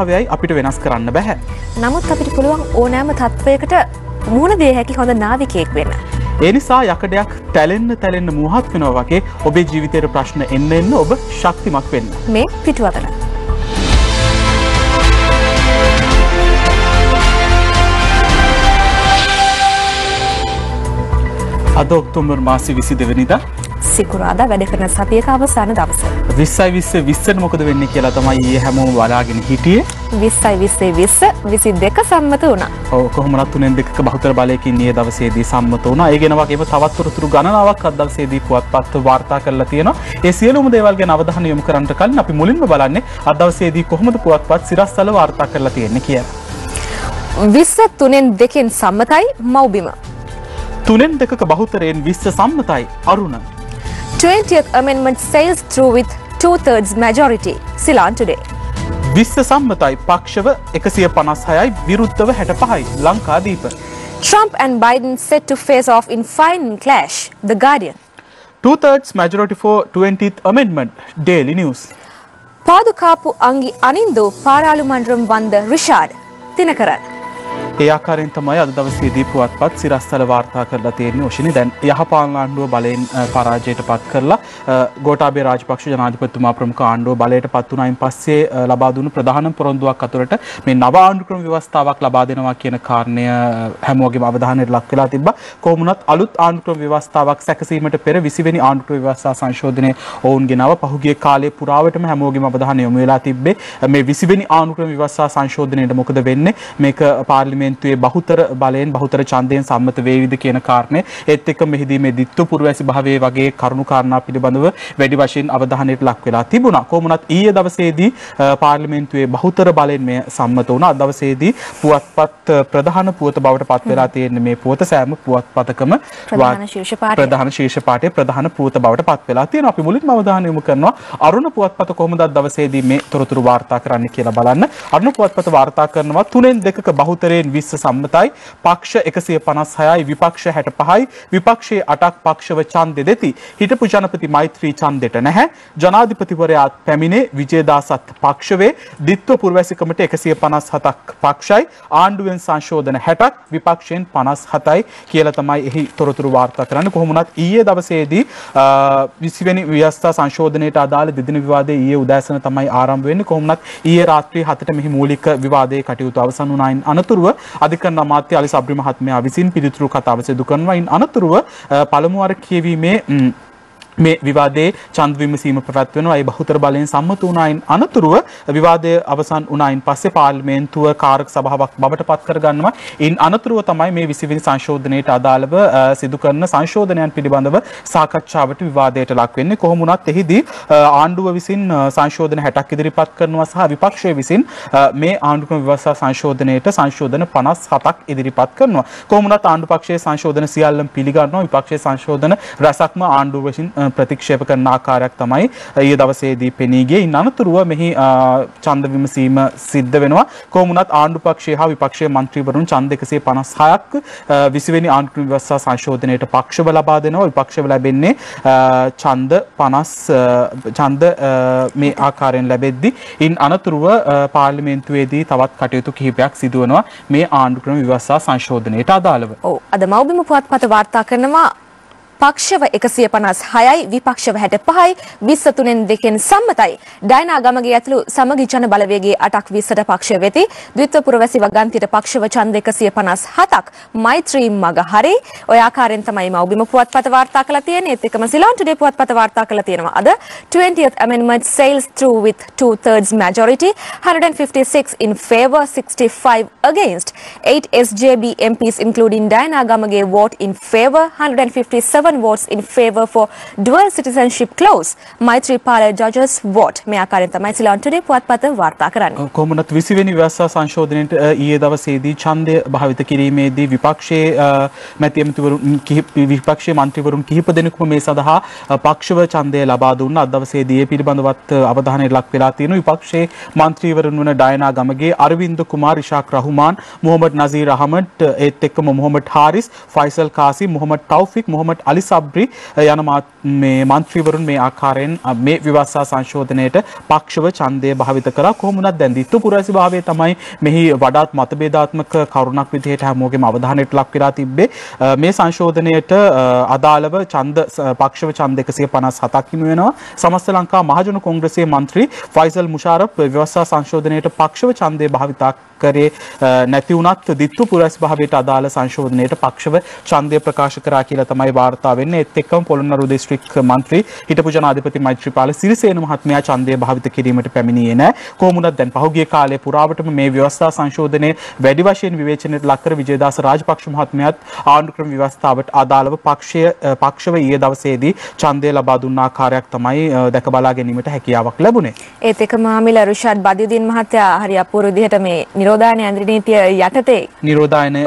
ස්වභාවයයි අපිට වෙනස් කරන්න බැහැ. නමුත් අපිට පුළුවන් ඕනෑම තත්ත්වයකට මුහුණ දේ හැකි හොඳ නාවිකයෙක් වෙන්න. ඒ නිසා යකඩයක් තැලෙන්න තැලෙන්න මුහත් වෙනවා වගේ ඔබේ ජීවිතයට ප්‍රශ්න එන්න එන්න ඔබ ශක්තිමත් වෙන්න. මේ පිටුවතට. අද ඔක්තෝබර් මාසි විසි දෙවනිදා සිකුරාදා වැඩ කරන සතියක අවසාන දවස. විස්සයි විස්ස විස්සට මොකද වෙන්න කියලා තමයි ඒ හැමෝම බලාගෙන හිටියේ විස්සයි විස්සේ විස්ස විසි දෙක සම්මත වුණා. ඔව් කොහොමනත් තුනෙන් දෙකක බහුතර බලයකින් මේ දවසේදී සම්මත වුණා. ඒ ගැන වගේම තවත් තොරතුරු ගණනාවක් අද දවසේදී පුවත්පත් වාර්තා කරලා තියෙනවා. ඒ සියලුම දේවල් ගැන අවධානය යොමු කරන්නට කලින් අපි මුලින්ම බලන්නේ අද දවසේදී කොහොමද පුවත්පත් සිරස්තල වාර්තා කරලා තියෙන්නේ කියලා. විස්ස තුනෙන් දෙකෙන් සම්මතයි මව්බිම. තුනෙන් දෙකක බහුතරයෙන් විස්ස සම්මතයි අරුණ. 20th amendment sails through with two-thirds majority. Ceylon today. විස්ස සම්මතයි පක්ෂව එකසිය පනස් හයයි විරුද්ධව හැට පහයි Lankadeepa. Trump and Biden set to face off in final clash. The Guardian. Two-thirds majority for 20th amendment. Daily News. පාදුකාපු අංගි අනින්දු පාරාළු මණ්ඩරම් වන්ද Rishad තිනකරන්. ඒ ආකාරයෙන් තමයි අද දවසේදී පුවත්පත් සිරස්තල වාර්තා කරලා තියෙන්නේ. ඔෂිනි දැන් යහපාලන ආණ්ඩුව බලෙන් පරාජයට පත් කරලා ගෝඨාභය රාජපක්ෂ ජනාධිපතිතුමා ප්‍රමුඛ ආණ්ඩුව බලයට පත් වුණායින් පස්සේ ලබා දුන්නු ප්‍රධාන පොරොන්දුවක් අතුරට මේ නව ආණ්ඩු ක්‍රම ව්‍යවස්ථාවක් ලබා දෙනවා කියන කාරණය හැමෝගෙම අවධානයට ලක් වෙලා තිබ්බා. කොහොමුණත් අලුත් ආණ්ඩු ක්‍රම ව්‍යවස්ථාවක් සැකසීමට පෙර 20 වෙනි ආණ්ඩු ක්‍රම ව්‍යවස්ථා සංශෝධනය ඔවුන් ගෙනව පහුගිය කාලයේ පුරාවටම හැමෝගෙම අවධානය යොමු වෙලා තිබ්බේ. මේ 20 වෙනි ආණ්ඩු ක්‍රම ව්‍යවස්ථා සංශෝධනයේට මොකද වෙන්නේ? මේක පාර්ලිමේන්තු පාර්ලිමේන්තුවේ බහුතර බලයෙන් බහුතර ඡන්දයෙන් සම්මත වේවිද කියන කාරණය ඒත් එක්ක මෙහිදී මේ දිත්තු පුරවැසි භාවයේ වගේ කරුණු කාරණා පිළිබඳව වැඩි වශයෙන් අවධානයට ලක් වෙලා තිබුණා. කොහොමුණත් ඊයේ දවසේදී පාර්ලිමේන්තුවේ බහුතර බලයෙන් මේ සම්මත වුණා. දවසේදී පුවත්පත් ප්‍රධාන පුවත බවට පත් වෙලා තියෙන මේ පුවත සෑම පුවත්පතකම ප්‍රධාන ශීර්ෂ පාඨය ප්‍රධාන පුවත බවට පත් වෙලා තියෙනවා. අපි මුලින්ම අවධානය යොමු කරනවා අරුණ පුවත්පත කොහොමද දවසේදී මේ තොරතුරු වාර්තා කරන්න කියලා බලන්න. අරුණ පුවත්පත වාර්තා කරනවා තුනෙන් දෙකක බහුතරයෙන් 20 සම්මතයි. පක්ෂ එකසිය පනස් හයයි විපක්ෂ හැට පහයි විපක්ෂයේ අටක් පක්ෂව චන්දෙ දෙති. හිටපු ජනපති මෛත්‍රී චන්දෙට නැහැ. ජනාධිපතිවරයාත් පැමිණේ විජේදාසත් පක්ෂවේ. දිත්ව පුරවැසිකමට එකසිය පනස් හතක් පක්ෂයි. ආණ්ඩුවෙන් සංශෝධන හැටක් විපක්ෂයෙන් පනස් හතයි කියල තමයි එහි තොරතුරු වාර්තා කරන්න. කොහොමුණත් ඊයේ දවසේදී විසිවැනි ව්‍යස්ථා සංශෝධනයට අදාළ දෙදින විවාදය ඊයේ උදෑසන තමයි ආරම්භ වෙන්නේ. කොහොමුණත් ඊයේ රාත්‍රී හතට මෙහි මූලික විවාදයේ කටයුතු අවසන් වුණායින් අනතුරුව අධිකරණ අමාත්‍ය අලි සබ්‍රි මහත්මයා විසින් පිළිතුරු කතාව සිදු කරනවා. ඉන් අනතුරුව පළමු වර කියවීමේ මේ විවාදයේ ඡන්ද විමසීම පැවැත්වෙනවා. ඒ බහුතර බලයෙන් සම්මත වුණායින් අනතුරුව විවාදය අවසන් වුණායින් පස්සේ පාර්ලිමේන්තුව කාරක සභාවක් බවට පත් කරගන්නවා. ඉන් අනතුරුව තමයි මේ 20 වෙනි සංශෝධනයට අදාළව සිදු කරන සංශෝධනයන් පිළිබඳව සාකච්ඡාවට විවාදයට ලක් වෙන්නේ. කොහොම වුණත් එහිදී ආණ්ඩුව විසින් සංශෝධන 60ක් ඉදිරිපත් කරනවා සහ විපක්ෂය විසින් මේ ආණ්ඩුක්‍රම ව්‍යවස්ථා සංශෝධනයට සංශෝධන 57ක් ඉදිරිපත් කරනවා. කොහොම වුණත් ආණ්ඩු පක්ෂයේ සංශෝධන සියල්ලම පිළිගන්නවා. විපක්ෂයේ සංශෝධන රැසක්ම ආණ්ඩුව විසින් ප්‍රතික්ෂේප කරන ආකාරයක් තමයි ඊයේ දවසේදී පෙනී ගියේ. ඉන් අනතුරුව මෙහි ඡන්ද විමසීම සිද්ධ වෙනවා. කොහොම වුණත් ආණ්ඩු පක්ෂය හා විපක්ෂයේ മന്ത്രിවරුන් ඡන්ද 156ක් 20 වෙනි ආණ්ඩු ව්‍යවස්ථා සංශෝධනයට පක්ෂව ලබා දෙනවා. විපක්ෂව ලැබෙන්නේ ඡන්ද 50 ඡන්ද මේ ආකාරයෙන් ලැබෙද්දී ඉන් අනතුරුව පාර්ලිමේන්තුවේදී තවත් කටයුතු කිහිපයක් සිදු වෙනවා මේ ආණ්ඩු ක්‍රම විවස්ථා සංශෝධනයට අදාළව. ඔව් අද මෞබිම පුවත්පත වාර්තා කරනවා පක්ෂව එකසිය පනස් හයයි විපක්ෂව හැට පහයි විස්ස තුනෙන් දෙකෙන් සම්මතයි. ඩයිනා ගමගේ ඇතුළු සමගි ජන බලවේගේ අටක් විස්සට පක්ෂ වෙති. ද්විත්ව පුරවැසි වගන්තිට පක්ෂව ඡන්ද එකසිය පනස් හතක් මෛත්‍රී මග හරි. ඔය ආකාරයෙන් තමයි මව්බිම පුවත්පත වාර්තා කරලා තියෙන්නේ. ඒත් එක්කම සිලෝන් ටුඩේ පුවත්පත වාර්තා කරලා තියෙනවා. අද 20th amendment sails through with two thirds majority 156 in favor 65 against. 8 SJB MPs including Diana Gamage vote in favor 157 7 votes in favour for dual citizenship clause. Maithripala judges vote. මේ ආකාරයෙන් තමයි සිලන් ටුඩේ පුවත්පත වාර්තා කරන්නේ. කොහොමනත් 20 වෙනි ව්‍යවස්ථා සංශෝධනයේට ඊයේ දවසේදී ඡන්දය භාවිත කිරීමේදී විපක්ෂයේ මැති ඇමතිවරුන් කිහිප විපක්ෂයේ മന്ത്രിවරුන් කිහිප දෙනෙකුම මේ සඳහා පක්ෂව ඡන්දය ලබා දුන්න අද දවසේදී ඒ පිළිබඳවත් අවධානය ලක් වෙලා තියෙන විපක්ෂයේ മന്ത്രിවරුන් වන ඩයනා ගමගේ අරවින්ද කුමාර් ඉෂාක් රහුමාන් මොහොමඩ් නසීර් අහමඩ් ඒත් එක්කම මොහොමඩ් හාරිස් ෆයිසල් කාසි මොහොමඩ් තෞෆික් මොහොමඩ් අලි අලි සබ්රි යන මේ මන්ත්‍රීවරුන් මේ ආකාරයෙන් මේ විවස්සා සංශෝධනයට පක්ෂව ඡන්දය භාවිත කරා. කොහොමුණත් දැන් දිත්තු පුරවැසි භාවය තමයි මෙහි වඩාත් මතභේදාත්මක කරුණක් විදිහට හැමෝගෙම අවධානයට ලක් වෙලා තිබ්බේ. මේ සංශෝධනයට අදාළව ඡන්ද පක්ෂව ඡන්ද 157ක් හිමි වෙනවා. සමස්ත ලංකා මහජන කොංග්‍රසයේ මන්ත්‍රී ෆයිසල් මුෂාරෆ් ව්‍යවස්ථා සංශෝධනයට පක්ෂව ඡන්දය භාවිතා කරේ නැති වුණත් දිත්තු පුරස් භාවයට අදාළ සංශෝධනයට පක්ෂව ඡන්දය ප්‍රකාශ කරා කියලා තමයි වාර්තා වෙන්නේ. ඒත් එක්කම පොළොන්නරු දිස්ත්‍රික් මන්ත්‍රී හිටපු ජනාධිපති මෛත්‍රීපාල සිරිසේන මහත්මයා ඡන්දය භාවිත කිරීමට පැමිණියේ නැහැ. කොහොමුණත් දැන් පහුගිය කාලේ පුරාවටම මේ ව්‍යවස්ථා සංශෝධනය වැඩි වශයෙන් විවේචනයට ලක් කර විජේදාස රාජපක්ෂ මහත්මයාත් ආණ්ඩුක්‍රම ව්‍යවස්ථාවට අදාළව පක්ෂය පක්ෂව ඊයේ දවසේදී ඡන්දය ලබා දුන්න ආකාරයක් තමයි දැක බලා ගැනීමට හැකියාවක් ලැබුණේ. ඒත් එක්කම ආමිල රුෂාඩ් බදියුදීන් මහත්තයා හරි අපූර්ව විදිහට මේ නිරෝධායන ඇඳරි නීතිය යටතේ නිරෝධායන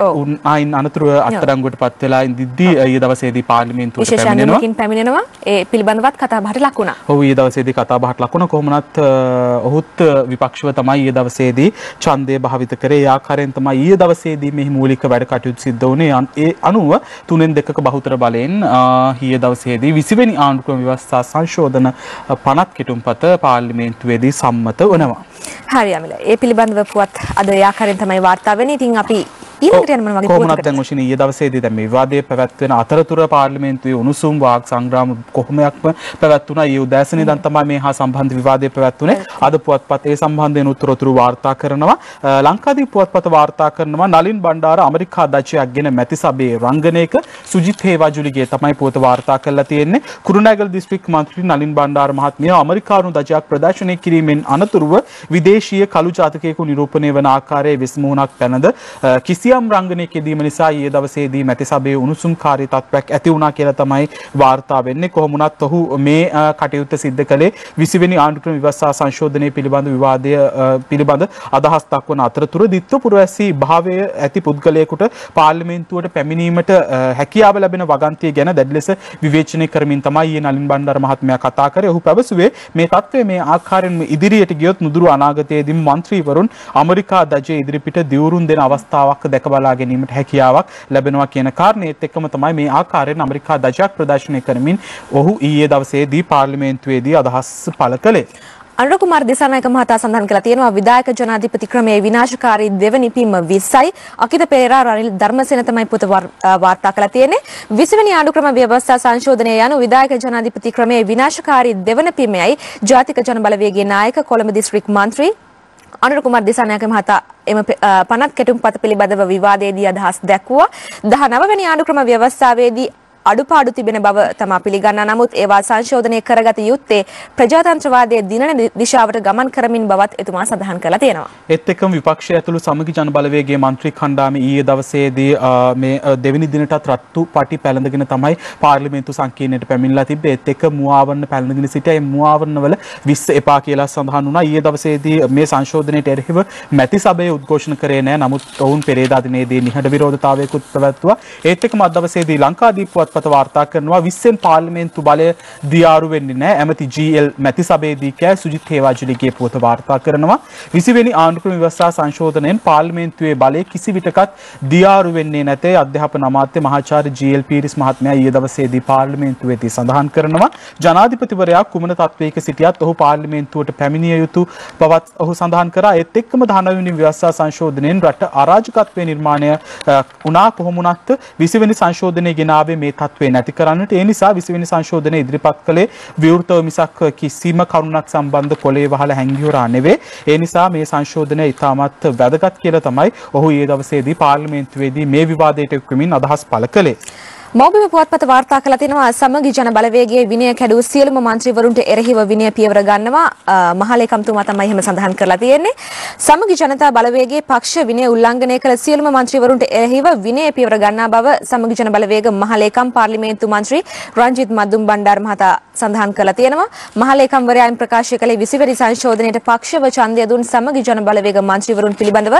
ආයින් අනතුරුව අත්අඩංගුවට පත් වෙලා ඉඳිද්දී ඊයේ දවසේදී පාර්ලිමේන්තුවට පැමිණෙනවා. පැමිණෙනවා. ඒ පිළිබඳවත් කතා බහට ලක් වුණා. ඔව් ඊයේ දවසේදී කතා බහට ලක් වුණා. කොහොමනත් ඔහුත් විපක්ෂව තමයි ඊයේ දවසේදී ඡන්දය භාවිත කරේ. ඒ ආකාරයෙන් තමයි ඊයේ දවසේදී මෙහි මූලික වැඩ කටයුතු සිද්ධ වුණේ. ඒ අනුව තුනෙන් දෙකක බහුතර බලයෙන් ඊයේ දවසේදී 20 වෙනි ආණ්ඩුක්‍රම ව්‍යවස්ථා සංශෝධන 50ක් කෙටුම්පත පාර්ලිමේන්තුවේදී සම්මත වනවා. හරි අමිල. ඒ පිළිබඳව පුවත් අද ඒ ආකාරයෙන් තමයි වාර්තා වෙන්නේ. ඉතින් අපි ඊළඟට යන මොන වගේ කොහොමද දැන් ඔෂින ඊයේ දවසේදී දැන් මේ විවාදයේ පැවැත්වෙන අතරතුර පාර්ලිමේන්තුවේ උණුසුම් වාග් සංග්‍රාම කොහොමයක්ම පැවැත්ුණා. ඊයේ උදෑසනේ දැන් තමයි මේ හා සම්බන්ධ විවාදය පැවැත්ුනේ. අද පුවත්පත් ඒ සම්බන්ධයෙන් උත්තරතුරු වාර්තා කරනවා. ලංකාදීප පුවත්පත වාර්තා කරනවා නලින් බණ්ඩාර ඇමරිකා දජයක් ගෙන මැති සභයේ රංගනයක සුජිත් හේවාජුලිගේ තමයි පුවත වාර්තා කරලා තියෙන්නේ. කුරුණෑගල දිස්ත්‍රික් මන්ත්‍රී නලින් බණ්ඩාර මහත්මිය ඇමරිකානු දජයක් ප්‍රදර්ශනය කිරීමෙන් අනතුරුව විදේශීය කළු ජාතකයෙකු නිරූපණය වන ආකාරයේ විස්මුහුණක් පැනද කිසියම් රංගනයක යෙදීම නිසා ඊයේ දවසේදී මැති සභයේ උණුසුම්කාරී තත්ත්වයක් ඇති වුණා කියලා තමයි වාර්තා වෙන්නේ. කොහොමුණත් ඔහු මේ කටයුත්ත සිද්ධ කළේ 20 වෙනි ආණ්ඩුක්‍රම විවස්ථා සංශෝධනය පිළිබඳ විවාදය පිළිබඳ අදහස් දක්වන අතරතුර දිත්ව පුරවැසි භාවය ඇති පුද්ගලයෙකුට පාර්ලිමේන්තුවට පැමිණීමට හැකියාව ලැබෙන වගන්තිය ගැන දැඩි ලෙස විවේචනය කරමින් තමයි ඊයේ නලින් බණ්ඩාර මහත්මයා කතා කරේ. ඔහු පැවසුවේ මේ තත්ත්වය මේ ආකාරයෙන්ම ඉදිරියට ගියොත් නුදුරු අනාගතයේදී මන්ත්‍රීවරුන් ඇමරිකා දජය ඉදිරිපිට දිවුරුම් දෙන අවස්ථාවක් දැක බලා ගැනීමට හැකියාවක් ලැබෙනවා කියන කාරණේත් එක්කම තමයි මේ ආකාරයෙන් ඇමරිකා දජයක් ප්‍රදර්ශනය කරමින් ඔහු ඊයේ දවසේදී පාර්ලිමේන්තුවේදී අදහස් පළ කළේ. අනුර කුමාර දිසානායක මහතා සඳහන් කළා තියෙනවා විධායක ජනාධිපති ක්‍රමයේ විනාශකාරී දෙවනි පිම්ම 20යි අකිත පෙරේරා රනිල් ධර්මසේන තමයි පොත වාර්තා කළා තියෙන්නේ 20 වෙනි ආණ්ඩුක්‍රම ව්‍යවස්ථා සංශෝධනය යනු විධායක ජනාධිපති ක්‍රමයේ විනාශකාරී දෙවන පිම්මයයි ජාතික ජන බලවේගයේ නායක කොළඹ දිස්ත්‍රික් මන්ත්‍රී අනුර කුමාර දිසානායක මහතා එම පනත් කෙටුම්පත පිළිබඳව විවාදයේදී අදහස් දැක්වුවා. 19 වෙනි ආණ්ඩුක්‍රම ව්‍යවස්ථාවේදී අඩුපාඩු තිබෙන බව තමා පිළිගන්නා නමුත් ඒවා සංශෝධනය කරගත යුත්තේ ප්‍රජාතන්ත්‍රවාදයේ දිනන දිශාවට ගමන් කරමින් බවත් එතුමා සඳහන් කළා තියෙනවා. ඒත් එක්කම විපක්ෂය ඇතුළු සමගි ජන බලවේගයේ മന്ത്രി කණ්ඩායම ඊයේ දවසේදී මේ දෙවෙනි දිනටත් රත්තු පටි පැලඳගෙන තමයි පාර්ලිමේන්තු සංකීර්ණයට පැමිණලා තිබ්බේ. ඒත් එක්ක මුවාවරණ පැලඳගෙන සිටියා. මේ මුවාවරණවල 20 එපා කියලා සඳහන් වුණා. ඊයේ දවසේදී මේ සංශෝධනයට එරෙහිව මැති සභය උද්ඝෝෂණ කරේ නැහැ. නමුත් ඔවුන් පෙරේදා දිනේදී නිහඬ විරෝධතාවයකුත් පැවැත්තුවා. ඒත් එක්කම අද දවසේදී ලංකාදීප පුවත්පත වාර්තා කරනවා. 20න් පාර්ලිමේන්තු බලය දියාරු වෙන්නේ නැහැ. ඇමති GL මැති සභේදී කෑ සුජිත් හේවාජිලිගේ පුවත වාර්තා කරනවා. 20 වෙනි ආණ්ඩුක්‍රම ව්‍යවස්ථා සංශෝධනයෙන් පාර්ලිමේන්තුවේ බලය කිසි විටකත් දියාරු වෙන්නේ නැතේ අධ්‍යාපන අමාත්‍ය මහාචාර්ය GL පීරිස් මහත්මයා ඊයේ දවසේදී පාර්ලිමේන්තුවේදී සඳහන් කරනවා. ජනාධිපතිවරයා කුමන තත්වයක සිටියත් ඔහු පාර්ලිමේන්තුවට පැමිණිය යුතු බවත් ඔහු සඳහන් කරා. ඒත් එක්කම 19 වෙනි ව්‍යවස්ථා සංශෝධනයෙන් රට අරාජකත්වයේ නිර්මාණය වුණා කොහොමුණත් 20 වෙනි සංශෝධනයේ ගෙනාවේ මේ තත්ත්වය නැති කරන්නට ඒ නිසා 20 වෙනි සංශෝධනය ඉදිරිපත් කළේ විවෘතව මිසක් කිසිම කරුණක් සම්බන්ධ පොලේ වහලා හැංගිවරා නෙවෙයි. ඒ නිසා මේ සංශෝධනය ඉතාමත් වැදගත් කියලා තමයි ඔහු ඊයේ දවසේදී පාර්ලිමේන්තුවේදී මේ විවාදයට එක්වමින් අදහස් පළ කළේ. මෞබිම පුවත්පත වාර්තා කළ තිනවා සමගි ජන බලවේගයේ විනය කැඩූ සියලුම මන්ත්‍රීවරුන්ට එරෙහිව විනය පියවර ගන්නවා. මහලේකම්තුමා තමයි එහෙම සඳහන් කරලා තියෙන්නේ. සමගි ජනතා බලවේගයේ පක්ෂ විනය උල්ලංඝනය කළ සියලුම මන්ත්‍රීවරුන්ට එරෙහිව විනය පියවර ගන්නා බව සමගි ජන බලවේග මහලේකම් පාර්ලිමේන්තු මන්ත්‍රී රංජිත් මද්දුම් බණ්ඩාර මහතා සඳහන් කරලා තියෙනවා. මහලේකම්වරයායින් ප්‍රකාශ කළේ 20 වෙනි සංශෝධනයට පක්ෂව ඡන්දය දුන් සමගි ජන බලවේග මන්ත්‍රීවරුන් පිළිබඳව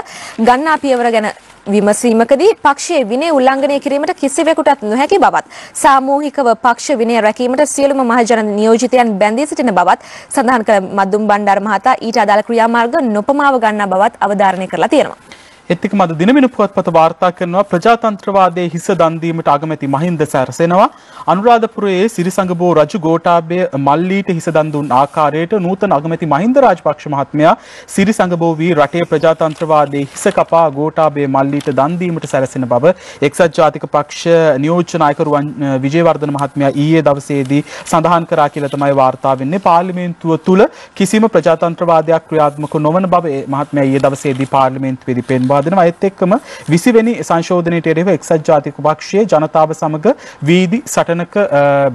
ගන්නා පියවර ගැන විමසීමකදී පක්ෂයේ විනය උල්ලංඝනය කිරීමට කිසිවෙකුටත් නොහැකි බවත් සාමූහිකව පක්ෂ විනය රැකීමට සියලුම මහජන නියෝජිතයන් බැඳී සිටින බවත් සඳහන් කළ මද්දුම් බණ්ඩාර මහතා ඊට අදාළ ක්‍රියාමාර්ග නොපමාව ගන්නා බවත් අවධාරණය කරලා තියෙනවා. එත් එක්කම අද දිනමින පුවත්පත වාර්තා කරනවා ප්‍රජාතන්ත්‍රවාදයේ හිස දන් දීමට අගමැති මහින්ද සැරසෙනවා. අනුරාධපුරයේ සිරිසංගබෝ රජු ගෝඨාභය මල්ලීට හිස දන් දුන් ආකාරයට නූතන අගමැති මහින්ද රාජපක්ෂ මහත්මයා සිරිසංගබෝ වී රටේ ප්‍රජාතන්ත්‍රවාදයේ හිස කපා ගෝඨාභය මල්ලීට දන් දීමට සැරසෙන බව එක්සත් ජාතික පක්ෂ නියෝජ්‍ය නායකරු විජේවර්ධන මහත්මයා ඊයේ දවසේදී සඳහන් කරා කියලා තමයි වාර්තා වෙන්නේ. පාර්ලිමේන්තුව තුල කිසිම ප්‍රජාතන්ත්‍රවාදයක් ක්‍රියාත්මක නොවන බව මහත්මයා ඊයේ දවසේදී පාර්ලිමේන්තුවේදී පෙන්වා ලබා දෙනවා. ඒත් එක්කම 20 වෙනි සංශෝධනයට එරෙහිව එක්සත් ජාතික පක්ෂයේ ජනතාව සමග වීදි සටනක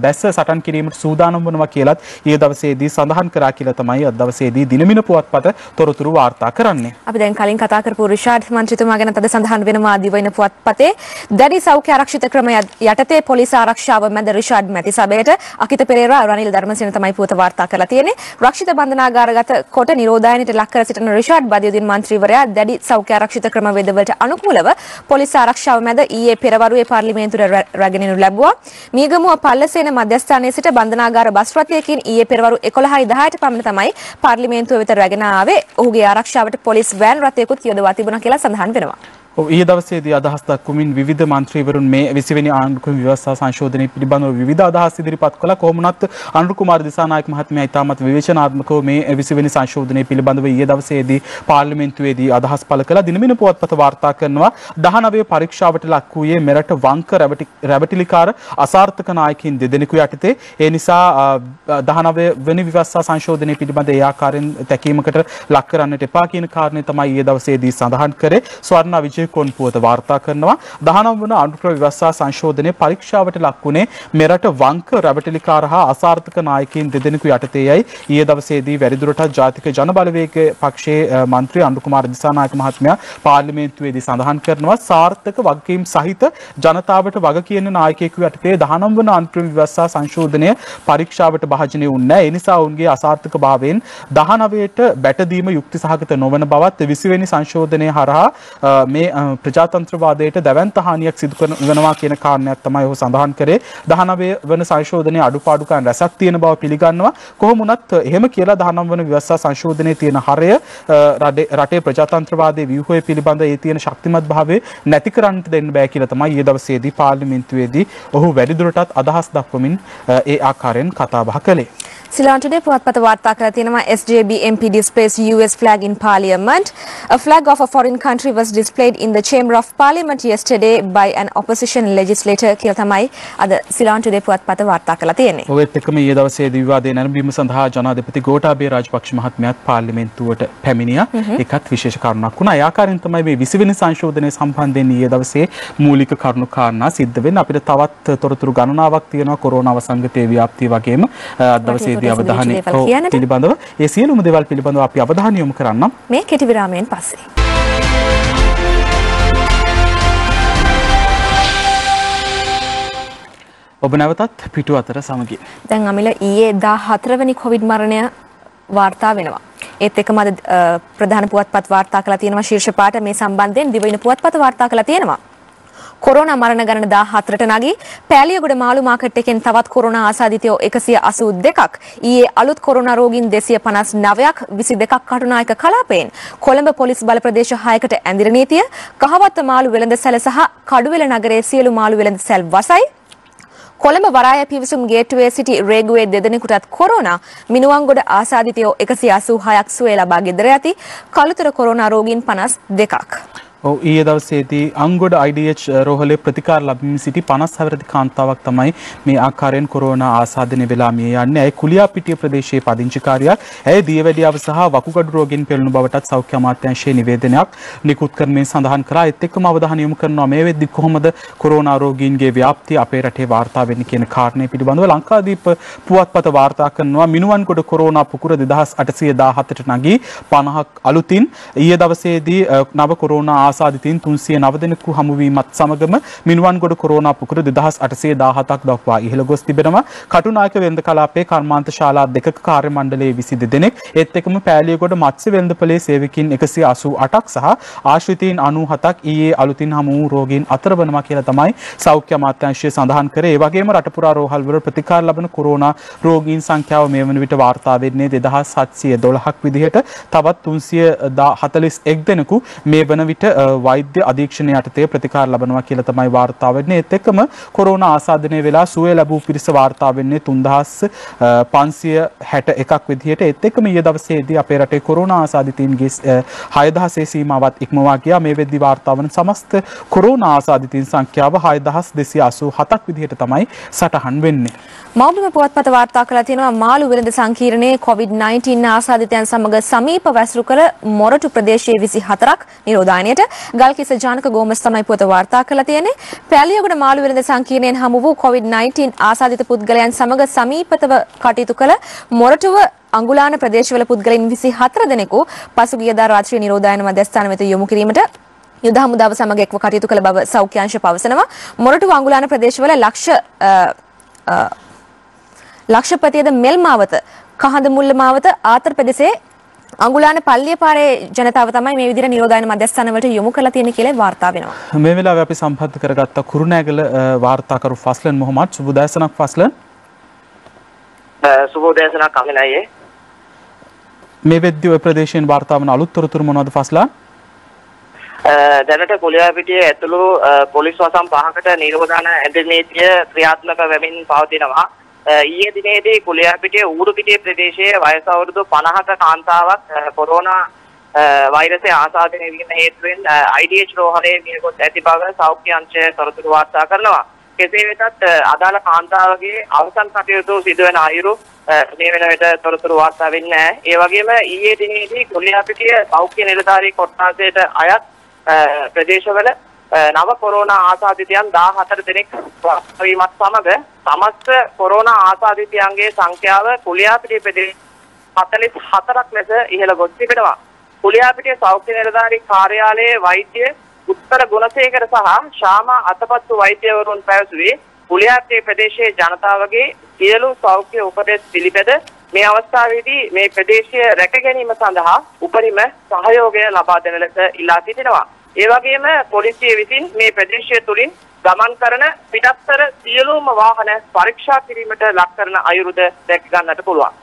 බැස සටන් කිරීමට සූදානම් වනවා කියලත් ඊයේ දවසේදී සඳහන් කරා කියලා තමයි අද දවසේදී දිනමින පුවත්පත තොරතුරු වාර්තා කරන්නේ. අපි දැන් කලින් කතා කරපු රිෂාඩ් මන්ත්‍රීතුමා ගැන තද සඳහන් වෙනවා දිවයින පුවත්පතේ දැඩි සෞඛ්‍ය ආරක්ෂිත ක්‍රම යටතේ පොලිස් ආරක්ෂාව මැද රිෂාඩ් මැතිසබයට අකිත පෙරේරා රනිල් ධර්මසේන තමයි පුවත වාර්තා කරලා තියෙන්නේ. රක්ෂිත බන්ධනාගාරගත කොට නිරෝධායනයට ලක් කර සිටින රිෂාඩ් බදියුදින් මන්ත්‍රීවරයා දැඩි සෞඛ්‍ය ආරක්ෂිත ක්‍රමවේදවලට අනුකූලව පොලිස් ආරක්ෂාව මැද ඊයේ පෙරවරුවේ පාර්ලිමේන්තුවට රැගෙනු ලැබුවා. මීගමුව පල්ලසේන මධ්‍යස්ථානයේ සිට බන්ධනාගාර බස් රථයකින් ඊයේ පෙරවරු 11යි 10ට පමණ තමයි පාර්ලිමේන්තුව වෙත රැගෙන ආවේ. ඔහුගේ ආරක්ෂාවට පොලිස් වෑන් රථයකුත් යොදවා තිබුණා කියලා සඳහන් වෙනවා. ඊයේ දවසේදී අදහස් දක්වමින් විවිධ මන්ත්‍රීවරුන් මේ 20 වෙනි ආණ්ඩුක්‍රම ව්‍යවස්ථා සංශෝධනය පිළිබඳව විවිධ අදහස් ඉදිරිපත් කළා. කොහොමුණත් අනුර කුමාර දිසානායක මහත්මයා ඉතාමත් විවේචනාත්මකව මේ 20 වෙනි සංශෝධනය පිළිබඳව ඊයේ දවසේදී පාර්ලිමේන්තුවේදී අදහස් පළ කළා. දිනමින පුවත්පත වාර්තා කරනවා. 19 පරීක්ෂාවට ලක් වූයේ මෙරට වංක රැවටිලිකාර අසාර්ථක නායකින් දෙදෙනෙකු යටතේ. ඒ නිසා 19 වෙනි ව්‍යවස්ථා සංශෝධනය පිළිබඳ ඒ ආකාරයෙන් තැකීමකට ලක් කරන්නට එපා කියන කාරණය තමයි ඊයේ දවසේදී සඳහන් කරේ. ස්වර්ණ විජය කොන් පුවත වාර්තා කරනවා 19 වන අනුක්‍රම ව්‍යවස්ථා සංශෝධනයේ පරීක්ෂාවට ලක් වුණේ මෙරට වංක රැවටිලිකාර හා අසාර්ථක නායකයින් දෙදෙනෙකු යටතේයයි ඊයේ දවසේදී වැඩිදුරටත් ජාතික ජනබලවේග පක්ෂයේ මන්ත්‍රී අනුර කුමාර දිසානායක මහත්මයා පාර්ලිමේන්තුවේදී සඳහන් කරනවා සාර්ථක වගකීම් සහිත ජනතාවට වග කියන නායකයෙකු යටතේ 19 වන අනුක්‍රම ව්‍යවස්ථා සංශෝධනය පරීක්ෂාවට භාජනය වුණේ නැහැ. ඒ නිසා ඔවුන්ගේ අසාර්ථක භාවයෙන් 19ට බැටදීම යුක්ති සහගත නොවන බවත් 20 වෙනි සංශෝධනය හරහා මේ ප්‍රජාතන්ත්‍රවාදයට දැවන්ත හානියක් සිදු කරනවා කියන කාරණයක් තමයි ඔහු සඳහන් කරේ. 19 වන සංශෝධනයේ අඩුපාඩුකම් රැසක් තියෙන බව පිළිගන්නවා. කොහොම වුණත් එහෙම කියලා 19 වන ව්‍යවස්ථා සංශෝධනයේ තියෙන හරය රටේ ප්‍රජාතන්ත්‍රවාදයේ ව්‍යුහය පිළිබඳ ඒ තියෙන ශක්තිමත් භාවය නැති කරන්නට දෙන්න බෑ කියලා තමයි ඊයේ දවසේදී පාර්ලිමේන්තුවේදී ඔහු වැඩිදුරටත් අදහස් දක්වමින් ඒ ආකාරයෙන් කතා බහ කළේ. සිලාන්ටුඩේ පුවත්පත වාර්තා කර තියෙනවා SJB MP displays US flag in parliament. A flag of a foreign country was displayed in the chamber of parliament yesterday by an opposition legislator කියලා තමයි අද සිලාන්ටුඩේ පුවත්පත වාර්තා කරලා තියෙන්නේ. ඔයත් එක්කම ඊයේ දවසේදී විවාදය නැරඹීම සඳහා ජනාධිපති ගෝඨාභය රාජපක්ෂ මහත්මයාත් පාර්ලිමේන්තුවට පැමිණියා. ඒකත් විශේෂ කරුණක් වුණා. ඒ ආකාරයෙන් තමයි මේ 20 වෙනි සංශෝධනය සම්බන්ධයෙන් ඊයේ දවසේ මූලික කරුණු කාරණා සිද්ධ වෙන්නේ. අපිට තවත් තොරතුරු ගණනාවක් තියෙනවා කොරෝනා වසංගතයේ ව්‍යාප්තිය වගේම අද දවසේ දේශීය අවධානය පිළිබඳව ඒ සියලුම දේවල් පිළිබඳව අපි අවධානය යොමු කරන්නම් මේ කෙටි විරාමයෙන් පස්සේ. ඔබ නැවතත් පිටු අතර සමගින්. දැන් අමිල ඊයේ 14 වෙනි කොවිඩ් මරණය වාර්තා වෙනවා. ඒත් එක්කම අද ප්‍රධාන පුවත්පත් වාර්තා කළා තියෙනවා ශීර්ෂ පාඨ මේ සම්බන්ධයෙන් දිවයින පුවත්පත වාර්තා කළා තියෙනවා. කොරෝනා මරණ ගණන 14ට නගී පෑලියගොඩ මාළු මාකට් එකෙන් තවත් කොරෝනා ආසාදිතයෝ 182ක් ඊයේ අලුත් කොරෝනා රෝගීන් 259ක් 22ක් කටුනායක කලාපයෙන් කොළඹ පොලිස් බල ප්‍රදේශ 6කට ඇඳිර නීතිය කහවත්ත මාළු වෙළඳසැල සහ කඩුවෙල නගරයේ සියලු මාළු වෙළඳසැල් වසයි. කොළඹ වරාය පිවිසුම් ගේට්ටුවේ සිටි රේගුවේ දෙදෙනෙකුටත් කොරෝනා මිනුවන්ගොඩ ආසාදිතයෝ 186ක් සුවය ලබා ගෙදර ඇති. කළුතර කොරෝනා රෝගීන් 52ක් ඔව් ඊයේ දවසේදී අංගොඩ IDH රෝහලේ ප්‍රතිකාර ලැබමින් සිටි 50 හැවිරිදි කාන්තාවක් තමයි මේ ආකාරයෙන් කොරෝනා ආසාදනය වෙලා මිය යන්නේ. ඇය කුලියාපිටිය ප්‍රදේශයේ පදිංචිකාරියක්. ඇය දියවැඩියාව සහ වකුගඩු රෝගීන් පෙළෙනු බවටත් සෞඛ්‍ය අමාත්‍යාංශයේ නිවේදනයක් නිකුත් කරමින් සඳහන් කරා. ඒත් එක්කම අවධානය යොමු කරනවා මේ වෙද්දි කොහොමද කොරෝනා රෝගීන්ගේ ව්‍යාප්තිය අපේ රටේ වාර්තා වෙන්නේ කියන කාරණේ පිළිබඳව ලංකාදීප පුවත්පත වාර්තා කරනවා මිනුවන්ගොඩ කොරෝනා පුකුර 2817ට නගී 50ක් අලුතින් ඊයේ දවසේදී නව කොරෝනා ආසාදිතයින් 309 දෙනෙකු හමුවීමත් සමගම මිනුවන්ගොඩ කොරෝනා පුකුර 2817ක් දක්වා ඉහළ ගොස් තිබෙනවා. කටුනායක වෙළඳ කලාපයේ කර්මාන්ත ශාලා දෙකක කාර්ය මණ්ඩලයේ 22 දෙනෙක් ඒත් එක්කම පෑලියගොඩ මත්ස්‍ය වෙළඳපොලේ සේවකින් 188ක් සහ ආශ්‍රිතයින් 97ක් ඊයේ අලුතින් හමු වූ රෝගීන් අතර වනවා කියලා තමයි සෞඛ්‍ය අමාත්‍යාංශය සඳහන් කරේ. ඒ වගේම රටපුරා රෝහල් වල ප්‍රතිකාර ලබන කොරෝනා රෝගීන් සංඛ්‍යාව මේ වන විට වාර්තා වෙන්නේ 2712ක් විදිහට තවත් 341 දෙනෙකු මේ වන විට අ, වෛද්‍ය අධීක්ෂණය යටතේ ප්‍රතිකාර ලබනවා කියලා තමයි වාර්තා වෙන්නේ. ඒත් එක්කම කොරෝනා ආසාදනය වෙලා සුවය ලැබූ පිරිස වාර්තා වෙන්නේ 3561ක් විදිහට. ඒත් එක්කම ඊයේ දවසේදී අපේ රටේ කොරෝනා ආසාදිතයින්ගේ අ, 6000 සීමාවත් ඉක්මවා ගියා. මේ වෙද්දී වාර්තා වන සමස්ත කොරෝනා ආසාදිතයින් සංඛ්‍යාව 6287ක් විදිහට තමයි සටහන් වෙන්නේ. මෞබිම පුවත්පත වාර්තා කළා තියෙනවා මාළු වෙළඳ සංකීර්ණයේ COVID-19 ආසාදිතයන් සමග සමීප වැසුරු කළ මොරටු ප්‍රදේශයේ 24ක් නිරෝධායනයට ගල්කිස්ස ජානක ගෝමස් තමයි පුවත වාර්තා කළා තියෙන්නේ. පැලියගොඩ මාළු වෙළඳ සංකීර්ණයෙන් හමු වූ COVID-19 ආසාදිත පුද්ගලයන් සමග සමීපතව කටයුතු කළ මොරටුව අඟුලාන ප්‍රදේශවල පුද්ගලයන් 24 දෙනෙකු පසුගියදා රාත්‍රියේ නිරෝධායන මධ්‍යස්ථාන වෙත යොමු කිරීමට යුද හමුදාව සමග එක්ව කටයුතු කළ බව සෞඛ්‍ය අංශ පවසනවා. මොරටුව අඟුලාන ප්‍රදේශවල ලක්ෂ අ, අ, ලක්ෂපතියද මෙල් මාවත කහඳ මුල්ල මාවත ආතර ප්‍රදේශයේ අඟුලාන පල්ලිය පාරේ ජනතාව තමයි මේ විදිහට නිරෝධායන මධ්‍යස්ථාන වලට යොමු කරලා තියෙන කියලා වාර්තා වෙනවා. මේ වෙලාවේ අපි සම්බන්ධ කරගත්ත කුරුණෑගල වාර්තාකරු ෆස්ලන් මොහමඩ් සුබදෑසනක් ෆස්ලන් සුබෝදෑසනක් අමිනයේ මේ වෙද්දී ඔය ප්‍රදේශයෙන් වාර්තා වන අලුත් තොරතුරු මොනවද ෆස්ලන් දැනට කොලියාපිටිය ඇතුළු පොලිස් වසම් පහකට නිරෝධාන ඇඳනීතිය ක්‍රියාත්මක වෙමින් පවතිනවා. අ, ඊයේ දිනේදී කොලියාපිටිය ඌරුපිටිය ප්‍රදේශයේ වයස අවුරුදු 50ක කාන්තාවක් අ, කොරෝනා අ, වෛරසය ආසාදනය වීම හේතුවෙන් අ, IDH රෝහලේ මිය ගොස් ඇති බව සෞඛ්‍ය අංශය තොරතුරු වාර්තා කරනවා. කෙසේ වෙතත් අ, අදාළ කාන්තාවගේ අවසන් කටයුතු සිදුවන අයුරු අ, මේ වෙන විට තොරතුරු වාර්තා වෙන්නේ නැහැ. ඒ වගේම ඊයේ දිනේදී කොල්ලියාපිටිය සෞඛ්‍ය නිලධාරී කොට්ටාසයට අයත් අ, ප්‍රදේශවල අ, නව කොරෝනා ආසාදිතයන් 14 දෙනෙක් වාර්තා වීමත් සමග සමස්ත කොරෝනා ආසාදිතයන්ගේ සංඛ්‍යාව කොල්ලියාපිටිය ප්‍රදේශ 44ක් ලෙස ඉහළ ගොස් තිබෙනවා. කුලියාපිටිය සෞඛ්‍ය නිලධාරී කාර්යාලයේ වෛද්‍ය උත්තර ගුණසේකර සහ ශාමා අතපත්තු වෛද්‍යවරුන් පැවසුවේ කුලියාපිටිය ප්‍රදේශයේ ජනතාවගේ සියලු සෞඛ්‍ය උපදෙස් පිළිපැද මේ අවස්ථාවේදී මේ ප්‍රදේශය රැක ගැනීම සඳහා උපරිම සහයෝගය ලබා දෙන ලෙස ඉල්ලා සිටිනවා. ඒ වගේම පොලිසිය විසින් මේ ප්‍රදේශය තුලින් ගමන් කරන පිටස්තර සියලුම වාහන පරීක්ෂා කිරීමට ලක් කරන අයුරුද දැක ගන්නට පුළුවන්.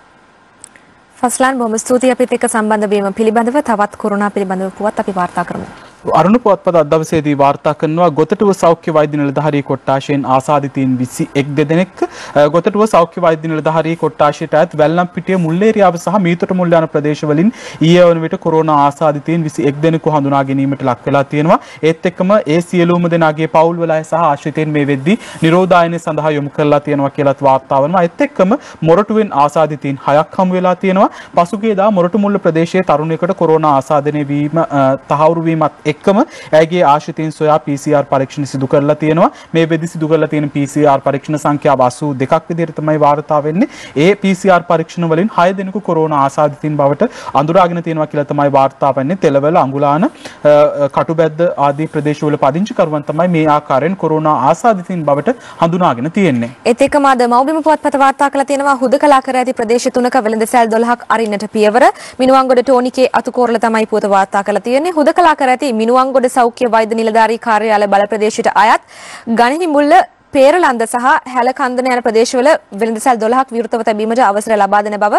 ෆස්ලාන් බොහොම ස්තුතියි අපිත් එක්ක සම්බන්ධ වීම පිළිබඳව තවත් කොරෝනා පිළිබඳව පුවත් අපි වාර්තා කරමු. අරුණ පුවත්පත අද දවසේදී වාර්තා කරනවා. ගොතටුව සෞඛ්‍ය වෛද්‍ය නිලධාරී කොට්ටාශයෙන් ආසාදිතයින් 21 දෙනෙක් අ, ගොතටුව සෞඛ්‍ය වෛද්‍ය නිලධාරී කොට්ටාශයට අයත් වැල්ලම්පිටිය මුල්ලේරියාව සහ මීතොට මුල් යන ප්‍රදේශවලින් ඊයේ වන විට කොරෝනා ආසාදිතයින් 21 දෙනෙකු හඳුනා ගැනීමට ලක් වෙලා තියෙනවා. ඒත් එක්කම ඒ සියලුම දෙනාගේ පවුල් වල අය සහ ආශ්‍රිතයින් මේ වෙද්දී නිරෝධායනය සඳහා යොමු කරලා තියෙනවා කියලාත් වාර්තා වෙනවා. ඒත් එක්කම මොරටුවෙන් ආසාදිතයින් 6ක් හමු වෙලා තියෙනවා. පසුගියදා මොරටු මුල්ල ප්‍රදේශයේ තරුණයෙකුට කොරෝනා ආසාදනය වීම අ, තහවුරු වීමත් එක්කම ඇයගේ ආශ්‍රිතයින් සොයා PCR පරීක්ෂණ සිදු කරලා තියෙනවා. මේ වෙද්දී සිදු කරලා තියෙන PCR පරීක්ෂණ සංඛ්‍යාව 82ක් විදිහට තමයි වාර්තා වෙන්නේ. ඒ PCR පරීක්ෂණ වලින් 6 දෙනෙකු කොරෝනා ආසාදිතින් බවට අඳුරාගෙන තියෙනවා කියලා තමයි වාර්තා වෙන්නේ. තෙලවල අඟුලාන අ, අ, කටුබැද්ද ආදී ප්‍රදේශවල පදිංචිකරුවන් තමයි මේ ආකාරයෙන් කොරෝනා ආසාදිතින් බවට හඳුනාගෙන තියෙන්නේ. ඒත් එක්කම අද මෞබිම පුවත්පත වාර්තා කළ තියෙනවා හුදකලා කර ඇති ප්‍රදේශ තුනක වෙළඳ සැල් 12ක් අරින්නට පියවර මිනුවන්ගොඩ ටෝනිකේ අතුකෝරල තමයි පුවත වාර්තා කළ තියෙන්නේ හුදකලා කර ඇති මිනුවන්ගොඩ සෞඛ්‍ය වෛද්‍ය නිලධාරී කාර්යාලය බල ප්‍රදේශයට අයත් ගණිනි මුල්ල පේරලන්ද සහ හැලකන්දන යන ප්‍රදේශවල වෙළඳසැල් 12ක් විවෘතව තැබීමට අවසර ලබා දෙන බව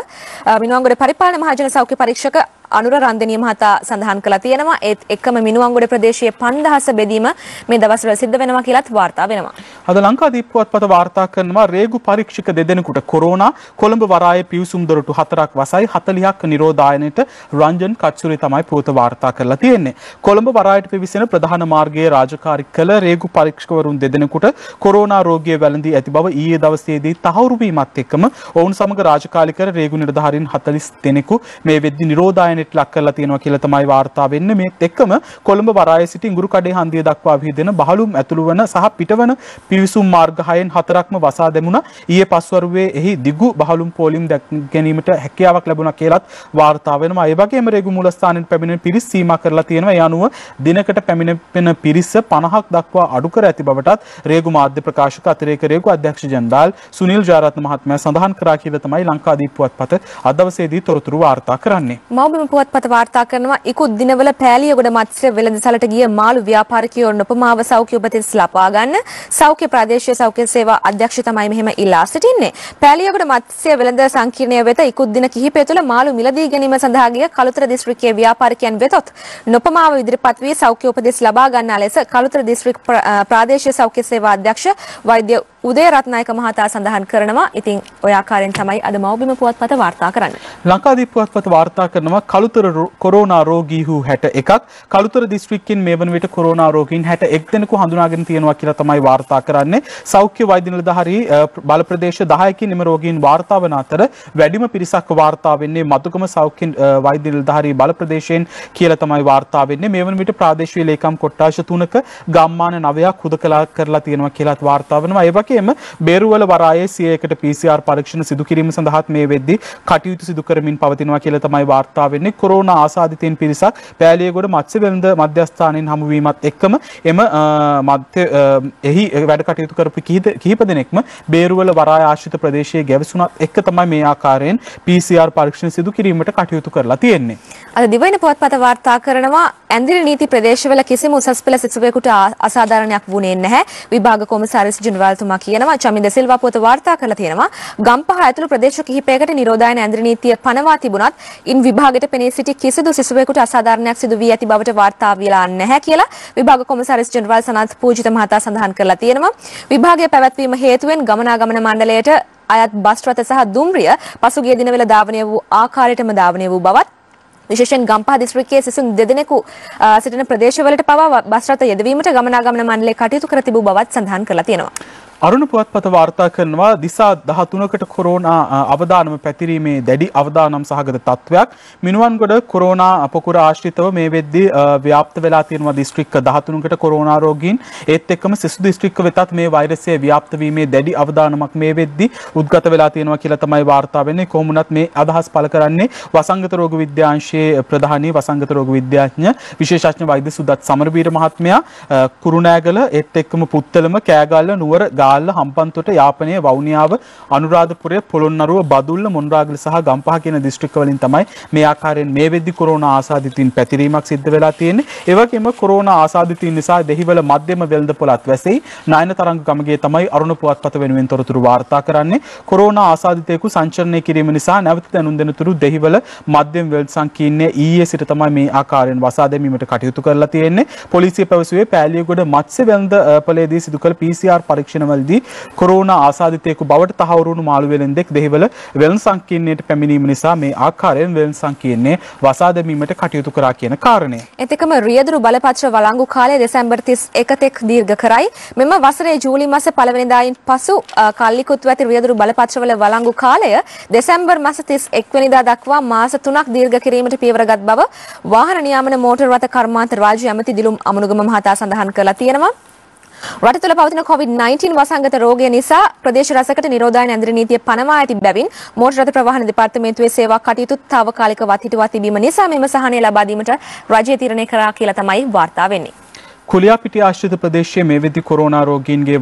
අ, මිනුවන්ගොඩ පරිපාලන මහජන සෞඛ්‍ය පරීක්ෂක අනුර රන්දනිය මහතා සඳහන් කළා තියෙනවා ඒත් එක්කම මිනුවන්ගොඩ ප්‍රදේශයේ 5000 බෙදීම මේ දවස්වල සිද්ධ වෙනවා කියලාත් වාර්තා වෙනවා. අද ලංකාදීප පුවත්පත වාර්තා කරනවා රේගු පරීක්ෂක දෙදෙනෙකුට කොරෝනා කොළඹ වරායේ පිවිසුම් දොරටු හතරක් වසයි 40ක් නිරෝධායනයට රංජන් කච්චුරි තමයි පුවත වාර්තා කරලා තියෙන්නේ. කොළඹ වරායට පිවිසෙන ප්‍රධාන මාර්ගයේ රාජකාරී කළ රේගු පරීක්ෂකවරුන් දෙදෙනෙකුට කොරෝනා රෝගය වැළඳී ඇති බව ඊයේ දවසේදී තහවුරු වීමත් එක්කම ඔවුන් සමග රාජකාරී කර රේගු නිලධාරීන් 40 දෙනෙකු මේ වෙද්දී නිරෝධායනයට ලක් කරලා තියෙනවා කියලා තමයි වාර්තා වෙන්නේ. මේත් එක්කම කොළඹ වරායේ සිට ඉඟුරු කඩේ හන්දිය දක්වා විහිදෙන බහලුම් ඇතුළු වන සහ පිටවන පිවිසුම් මාර්ග හයෙන් හතරක්ම වසා දැමුණා. ඊයේ පස්වරුවේ එහි දිගු බහලුම් පෝලිම් දැක් ගැනීමට හැකියාවක් ලැබුණා කියලත් වාර්තා වෙනවා. ඒ වගේම රේගු මූලස්ථානෙන් පැමිණෙන පිරිස් සීමා කරලා තියෙනවා. ඒ අනුව දිනකට පැමිණෙන පිරිස 50ක් දක්වා අඩු කර ඇති බවටත් රේගු මාධ්‍ය ප්‍රකාශක අතිරේක රේගු අධ්‍යක්ෂ ජනරාල් සුනිල් ජයරත්න මහත්මයා සඳහන් කරා කියලා තමයි ලංකාදීප පුවත්පත අද දවසේදී තොරතුරු වාර්තා කරන්නේ. මෞබිම මෞබිම පුවත්පත වාර්තා කරනවා ඉකුත් දිනවල පෑලියගොඩ මත්ස්‍ය වෙළඳසලට ගිය මාළු ව්‍යාපාරිකයෝ නොපමාව සෞඛ්‍ය උපදෙස් ලබා ගන්න සෞඛ්‍ය ප්‍රාදේශීය සෞඛ්‍ය සේවා අධ්‍යක්ෂ තමයි මෙහෙම ඉල්ලා සිටින්නේ. පෑලියගොඩ මත්ස්‍ය වෙළඳ සංකීර්ණය වෙත ඉකුත් දින කිහිපය තුළ මාළු මිලදී ගැනීම සඳහා ගිය කළුතර දිස්ත්‍රික්කයේ ව්‍යාපාරිකයන් වෙතොත් නොපමාව ඉදිරිපත් වී සෞඛ්‍ය උපදෙස් ලබා ගන්නා ලෙස කළුතර දිස්ත්‍රික් ප්‍රාදේශීය සෞඛ්‍ය සේවා අධ්‍යක්ෂ වෛද්‍ය උදේ රත්නායක මහතා සඳහන් කරනවා. ඉතින් ඔය ආකාරයෙන් තමයි අද මෞබිම පුවත්පත වාර්තා කරන්නේ. ලංකාදීප පුවත්පත වාර්තා කරනවා කළුතර කොරෝනා රෝගීහු 61ක් කළුතර දිස්ත්‍රික්කෙන් මේ වන විට කොරෝනා රෝගීන් 61 දෙනෙකු හඳුනාගෙන තියෙනවා කියලා තමයි වාර්තා කරන්නේ. සෞඛ්‍ය වෛද්‍ය නිලධාරී බල ප්‍රදේශ 10කින් එම රෝගීන් වාර්තා වන අතර වැඩිම පිරිසක් වාර්තා වෙන්නේ මතුකම සෞඛ්‍ය වෛද්‍ය නිලධාරී බල ප්‍රදේශයෙන් කියලා තමයි වාර්තා වෙන්නේ. මේ වන විට ප්‍රාදේශීය ලේකම් කොට්ටාශ තුනක ගම්මාන 9ක් හුදකලා කරලා තියෙනවා කියලාත් වාර්තා වෙනවා. ඒ වගේම බේරුවල වරායේ 100කට PCR පරීක්ෂණ සිදු කිරීම සඳහාත් මේ වෙද්දී කටයුතු සිදු කරමින් පවතිනවා කියලා තමයි වාර්තා වෙන්නේ. කොරෝනා ආසාදිතයින් පිරිසක් පෑලියගොඩ මත්ස්‍ය වෙළඳ මධ්‍යස්ථානයෙන් හමු වීමත් එක්කම එම මධ්‍ය එහි වැඩ කටයුතු කරපු කිහිප දෙනෙක්ම බේරුවල වරාය ආශ්‍රිත ප්‍රදේශයේ ගැවසුණත් එක්ක තමයි මේ ආකාරයෙන් PCR පරීක්ෂණ සිදු කිරීමට කටයුතු කරලා තියෙන්නේ. අද දිවයින පුවත්පත වාර්තා කරනවා ඇන්දිරි නීති ප්‍රදේශවල කිසිම උසස් පෙළ සිසුවෙකුට අසාධාරණයක් වුණේ නැහැ. විභාග කොමසාරිස් ජෙනරාල්තුමා කියනවා චමින්ද සිල්වා පුවත වාර්තා කරලා තියෙනවා. ගම්පහ ඇතුළු ප්‍රදේශ කිහිපයකට නිරෝධායන ඇන්දිරි නීතිය පනවා තිබුණත් ඉන් විභාගයට පෙනී සිටි කිසිදු සිසුවෙකුට අසාධාරණයක් සිදු වී ඇති බවට වාර්තා වෙලා නැහැ කියලා විභාග කොමසාරිස් ජෙනරාල් සනත් පූජිත මහතා සඳහන් කරලා තියෙනවා. විභාගය පැවැත්වීම හේතුවෙන් ගමනාගමන මණ්ඩලයට අයත් බස් රථ සහ දුම්රිය පසුගිය දිනවල ධාවනය වූ ආකාරයටම ධාවනය වූ බවත් විශේෂයෙන් ගම්පහ දිස්ත්‍රික්කයේ සිසුන් දෙදෙනෙකු සිටින ප්‍රදේශවලට පවා බස් රථ යෙදවීමට ගමනාගමන මණ්ඩලය කටයුතු කර තිබූ බවත් සඳහන් කරලා තියෙනවා. අරුණ පුවත්පත වාර්තා කරනවා දිසා 13කට කොරෝනා අවදානම පැතිරීමේ දැඩි අවදානම් සහගත තත්වයක්. මිනුවන්ගොඩ කොරෝනා පොකුර ආශ්‍රිතව මේ වෙද්දී ව්‍යාප්ත වෙලා තියෙනවා දිස්ත්‍රික්ක 13කට කොරෝනා රෝගීන්. ඒත් එක්කම සිසු දිස්ත්‍රික්ක වෙතත් මේ වෛරසය ව්‍යාප්ත වීමේ දැඩි අවදානමක් මේ වෙද්දී උද්ගත වෙලා තියෙනවා කියලා තමයි වාර්තා වෙන්නේ. කොහොමුණත් මේ අදහස් පළ කරන්නේ වසංගත රෝග විද්‍යාංශයේ ප්‍රධානී වසංගත රෝග විද්‍යාඥ විශේෂඥ වෛද්‍ය සුදත් සමරවීර මහත්මයා කුරුණෑගල ඒත් එක්කම පුත්තලම කෑගල්ල නුවර ගාල්ල හම්පන්තොට යාපනය වවුනියාව අනුරාධපුරය පොළොන්නරුව බදුල්ල මොන්රාගල සහ ගම්පහ කියන දිස්ත්‍රික්ක වලින් තමයි මේ ආකාරයෙන් මේ වෙද්දි කොරෝනා ආසාදිතින් පැතිරීමක් සිද්ධ වෙලා තියෙන්නේ. ඒ වගේම කොරෝනා ආසාදිතින් නිසා දෙහිවල මධ්‍යම වෙළඳපොළත් වැසෙයි. නායන තරංග ගමගේ තමයි අරුණ පුවත්පත වෙනුවෙන් තොරතුරු වාර්තා කරන්නේ. කොරෝනා ආසාදිතයෙකු සංචරණය කිරීම නිසා නැවත දැනුම් දෙනතුරු දෙහිවල මධ්‍යම වෙළඳ සංකීර්ණය ඊයේ සිට තමයි මේ ආකාරයෙන් වසා දැමීමට කටයුතු කරලා තියෙන්නේ. පොලිසිය පැවසුවේ පෑලියගොඩ මත්ස්‍ය වෙළඳ පොලේදී සිදු කළ PCR පරීක්ෂණවල වලදී කොරෝනා ආසාදිතයෙකු බවට තහවුරු වුණු මාළු වෙළෙන්දෙක් දෙහිවල වෙළඳ සංකීර්ණයට පැමිණීම නිසා මේ ආකාරයෙන් වෙළඳ සංකීර්ණයේ වසා දැමීමට කටයුතු කරා කියන කාරණය. එතකම රියදුරු බලපත්‍ර වළංගු කාලය දෙසැම්බර් 31 තෙක් දීර්ඝ කරයි. මෙම වසරේ ජූලි මාස පළවෙනිදායින් පසු කල්ලිකුත් ඇති රියදුරු බලපත්‍රවල වළංගු කාලය දෙසැම්බර් මාස 31 වෙනිදා දක්වා මාස 3ක් දීර්ඝ කිරීමට පියවරගත් බව වාහන නියාමන මෝටර් රථ කර්මාන්ත රාජ්‍ය ඇමති දිලුම් අමනුගම මහතා සඳහන් කරලා තියෙනවා. රට තුළ පවතින COVID-19 වසංගත රෝගය නිසා ප්‍රදේශ රසකට නිරෝධායන ඇඳිරි නීතිය පනවා ඇති බැවින් මෝටර රථ ප්‍රවාහන දෙපාර්තමේන්තුවේ සේවා කටයුතු తాවකාලිකව අත්හිටුවා තිබීම නිසා මෙම සහනය ලබා දීමට රජය තීරණය කරා කියලා තමයි වාර්තා වෙන්නේ. කුලියාපිටිය ආශ්‍රිත ප්‍රදේශයේ මේ වෙද්දි කොරෝනා රෝගීන්ගේ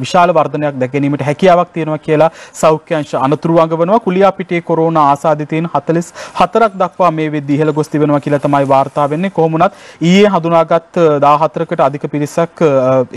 විශාල වර්ධනයක් දැක ගැනීමට හැකියාවක් තියෙනවා කියලා සෞඛ්‍ය අංශ අනතුරු වඟවනවා. කුලියාපිටියේ කොරෝනා ආසාදිතයින් 44ක් දක්වා මේ වෙද්දි ඉහළ ගොස් තිබෙනවා කියලා තමයි වාර්තා වෙන්නේ. කොහොම වුණත් ඊයේ හඳුනාගත් 14කට අධික පිරිසක්